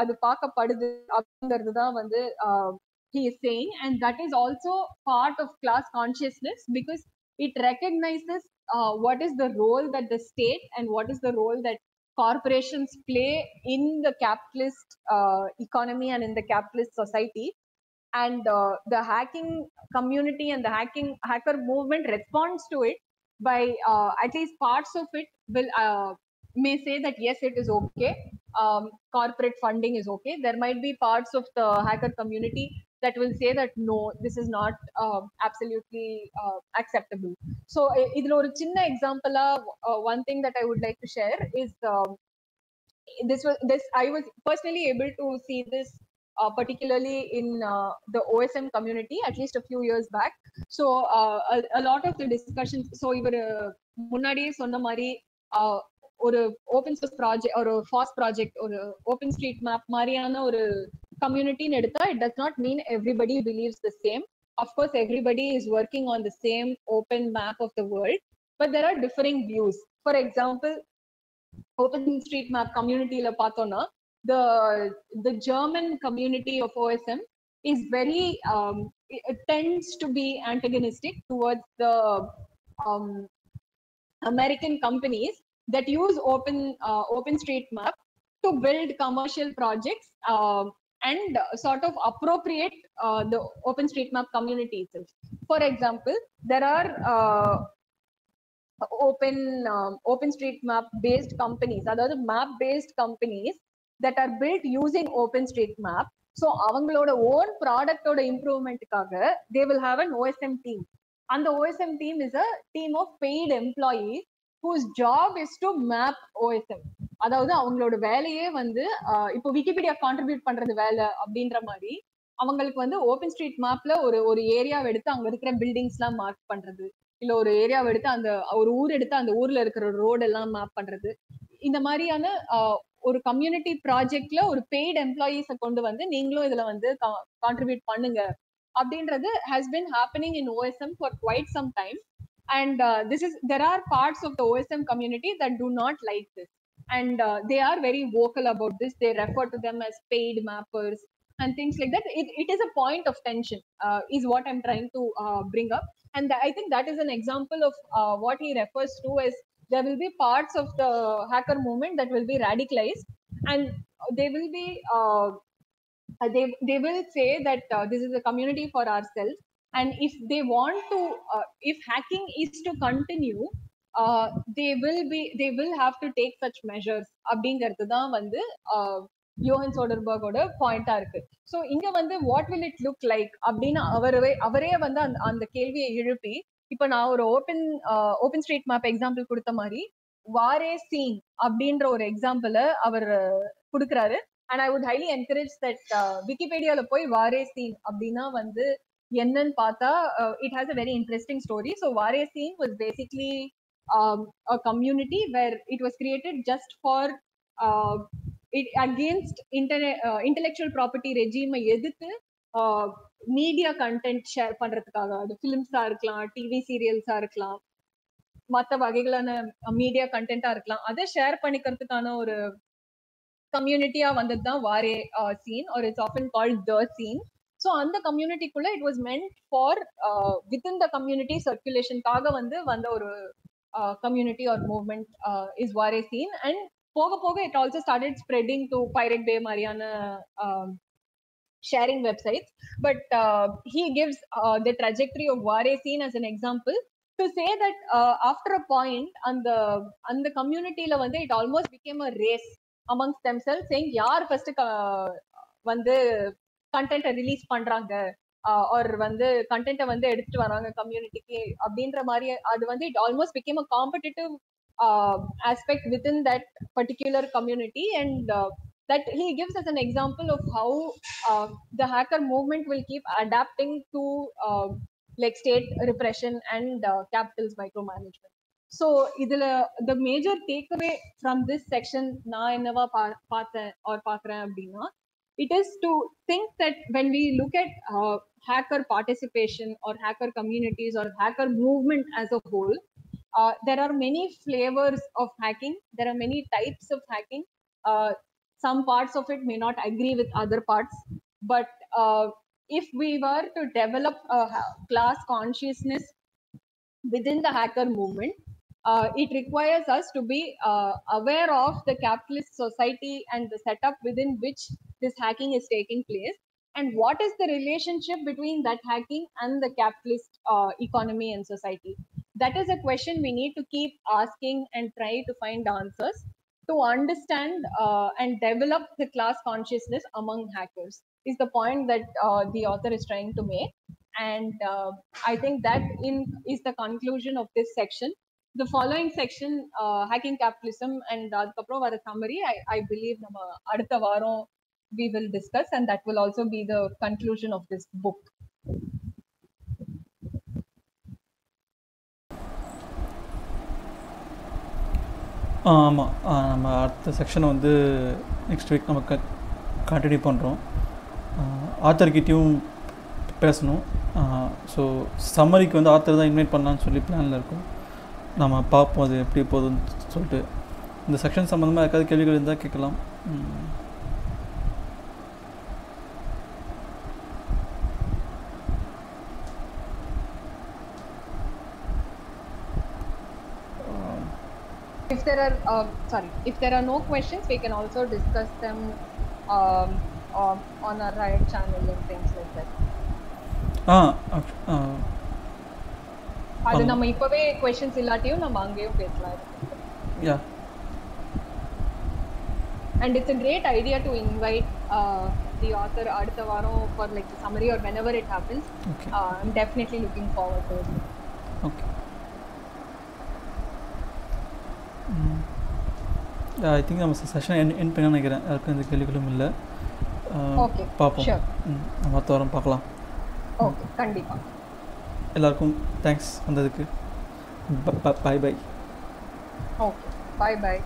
அது பார்க்கப்படுது அப்படிங்கிறது தான் வந்து he is saying and that is also part of class consciousness because it recognizes uh, what is the role that the state and what is the role that corporations play in the capitalist uh, economy and in the capitalist society. And uh, the hacking community and the hacking hacker movement responds to it by at least parts of it will may say that yes it is okay. Um, corporate funding is okay. There might be parts of the hacker community that will say that no this is not uh, absolutely uh, acceptable so இதுல ஒரு சின்ன எக்ஸாம்பிளா one thing that i would like to share is um, this was this i was personally able to see this uh, particularly in uh, the osm community at least a few years back so uh, a, a lot of the discussions so இவர் முன்னாடியே சொன்ன மாதிரி ஒரு open source project ஒரு FOSS project ஒரு open street map மாதிரியான ஒரு community nedta it does not mean everybody believes the same. Of course everybody is working on the same open map of the world but there are differing views. For example open street map community la pathona the the german community of osm is very um, it tends to be antagonistic towards the um, american companies that use open uh, open street map to build commercial projects uh, and sort of appropriate uh, the OpenStreetMap community itself. For example, there are open um, OpenStreetMap based companies, other map based companies that are built using OpenStreetMap. So அவங்களோட own ப்ராடக்டோட இம்ப்ரூவ்மெண்ட்டுக்காக they will have an OSM team அந்த OSM team is a team of paid employees Whose job is to map OSM அதாவது அவங்களோட வேலையே வந்து இப்போ Wikipedia contribute பண்றது வேலை அப்படின்ற மாதிரி அவங்களுக்கு வந்து ஓப்பன் ஸ்ட்ரீட் மேப்ல ஒரு ஒரு ஏரியாவை எடுத்து அங்க இருக்கிற பில்டிங்ஸ் எல்லாம் மார்க் பண்றது. இல்ல ஒரு ஏரியாவை எடுத்து அந்த ஒரு ஊர் எடுத்து அந்த ஊர்ல இருக்கிற ரோடு எல்லாம் மேப் பண்றது. இந்த மாதிரியான ஒரு கம்யூனிட்டி ப்ராஜெக்ட்ல ஒரு பெய்ட் எம்ப்ளாயீஸை கொண்டு வந்து நீங்களும் இதுல வந்து கான்ட்ரிபியூட் பண்ணுங்க. அப்படின்றது has been happening in OSM for quite some time and uh, this is there are parts of the osm community that do not like this. And uh, they are very vocal about this. They refer to them as paid mappers and things like that. It, it is a point of tension uh, is what i'm trying to bring up. And th- i think that is an example of what he refers to as there will be parts of the hacker movement that will be radicalized. And they will be they, they will say that this is a community for ourselves and if they want to uh, if hacking is to continue uh, they will be they will have to take such measures. அப்படிங்கிறது தான் வந்து யோகன் சோடர்பர்கோட பாயிண்டா இருக்கு. So இங்க வந்து what will it look like அப்படின்னு அவரே அவரே வந்து அந்த அந்த கேள்வியை எழுப்பி இப்ப நான் ஒரு open open street map example கொடுத்த மாதிரி வாரே சீன் அப்படின்ற ஒரு எக்ஸாம்பிள அவர் கொடுக்குறாரு. And I would highly encourage that விக்கிபீடியால போய் வாரே சீன் அப்படின்னா வந்து என்னன்னு பார்த்தா it has a very interesting story so warez scene was basically a community where it was created just for it against inter intellectual property ரெஜிமை எதிர்த்து media content share பண்றதுக்காக. அது ஃபிலிம்ஸா இருக்கலாம் TV சீரியல்ஸா இருக்கலாம் மற்ற வகைகளான மீடியா கண்டென்ட்டா இருக்கலாம். அதை ஷேர் பண்ணிக்கிறதுக்கான ஒரு கம்யூனிட்டியா வந்தது தான் வாரே சீன் ஒரு it's often called the scene so அந்த கம்யூனிட்டிக்குள்ள it was meant for within the community சர்க்குலேஷனுக்காக வந்து வந்த ஒரு community or movement is warez scene and போக போக it also started spreading to Pirate Bay மாதிரியான sharing websites but he gives the trajectory of warez scene as an example to say that after a point அந்த அந்த கம்யூனிட்டியில வந்து it almost became a race amongst them செல் யார் first வந்து கண்டென்ட்டை release பண்றாங்க R வந்து கண்டென்ட்டை வந்து எடுத்துட்டு வராங்க கம்யூனிட்டிக்கு அப்படின்ற மாதிரி அது வந்து it almost became a competitive aspect within that particular community and that he gives us an example of how uh, the hacker movement will keep adapting to uh, like state repression and uh, capital's micromanagement. So, இதுல the major takeaway from this section நான் என்னவா பார்த்தேன் or பார்க்கறேன் அப்படின்னா it is to think that when we look at uh, hacker participation or hacker communities or hacker movement as a whole, uh, there are many flavors of hacking. There are many types of hacking. Uh, some parts of it may not agree with other parts, but uh, if we were to develop a class consciousness within the hacker movement, uh, it requires us to be uh, aware of the capitalist society and the setup within which this hacking is taking place. And what is the relationship between that hacking and the capitalist uh, economy and society? That is a question we need to keep asking and try to find answers to understand uh, and develop the class consciousness among hackers is the point that uh, the author is trying to make. And i think that in is the conclusion of this section the following section hacking capitalism and அதுக்கப்புறம் வர summary I I believe நம்ம அடுத்த வாரம் we will discuss and that will also be the conclusion of this book ஆமாம் நம்ம அடுத்த செக்ஷனை வந்து next week நம்ம க கண்டினியூ பண்ணுறோம் ஆத்தர்கிட்டையும் பேசணும் ஸோ சம்மரிக்கு வந்து ஆத்தர் தான் இன்வைட் பண்ணலான்னு சொல்லி பிளானில் இருக்கும் நம்ம பார்ப்போம் அது எப்படி போகுதுன்னு சொல்லிட்டு இந்த செக்ஷன் சம்மந்தமாக யாருக்காவது கேள்விகள் இருந்தால் கேட்கலாம் if there are uh, sorry if there are no questions we can also discuss them um, um, on our riot channel and things like that ஆ அது நம்ம இப்பவே क्वेश्चंस இல்லாட்டியும் நம்ம அங்கேயும் பேசலாம் யா and it's a great idea to invite uh, the author அடுத்த வாரம் for like summary or whenever it happens okay uh, i'm definitely looking forward to it okay I think நம்ம செஷன் என் என் பண்ண நினைக்கிறேன் யாருக்கும் எந்த கேள்விகளும் இல்லை Okay, பார்ப்போம் sure. ம், நம்ம அடுத்த வாரம் பார்க்கலாம் okay கண்டிப்பா எல்லாருக்கும் தேங்க்ஸ் வந்ததுக்கு. Bye bye okay bye bye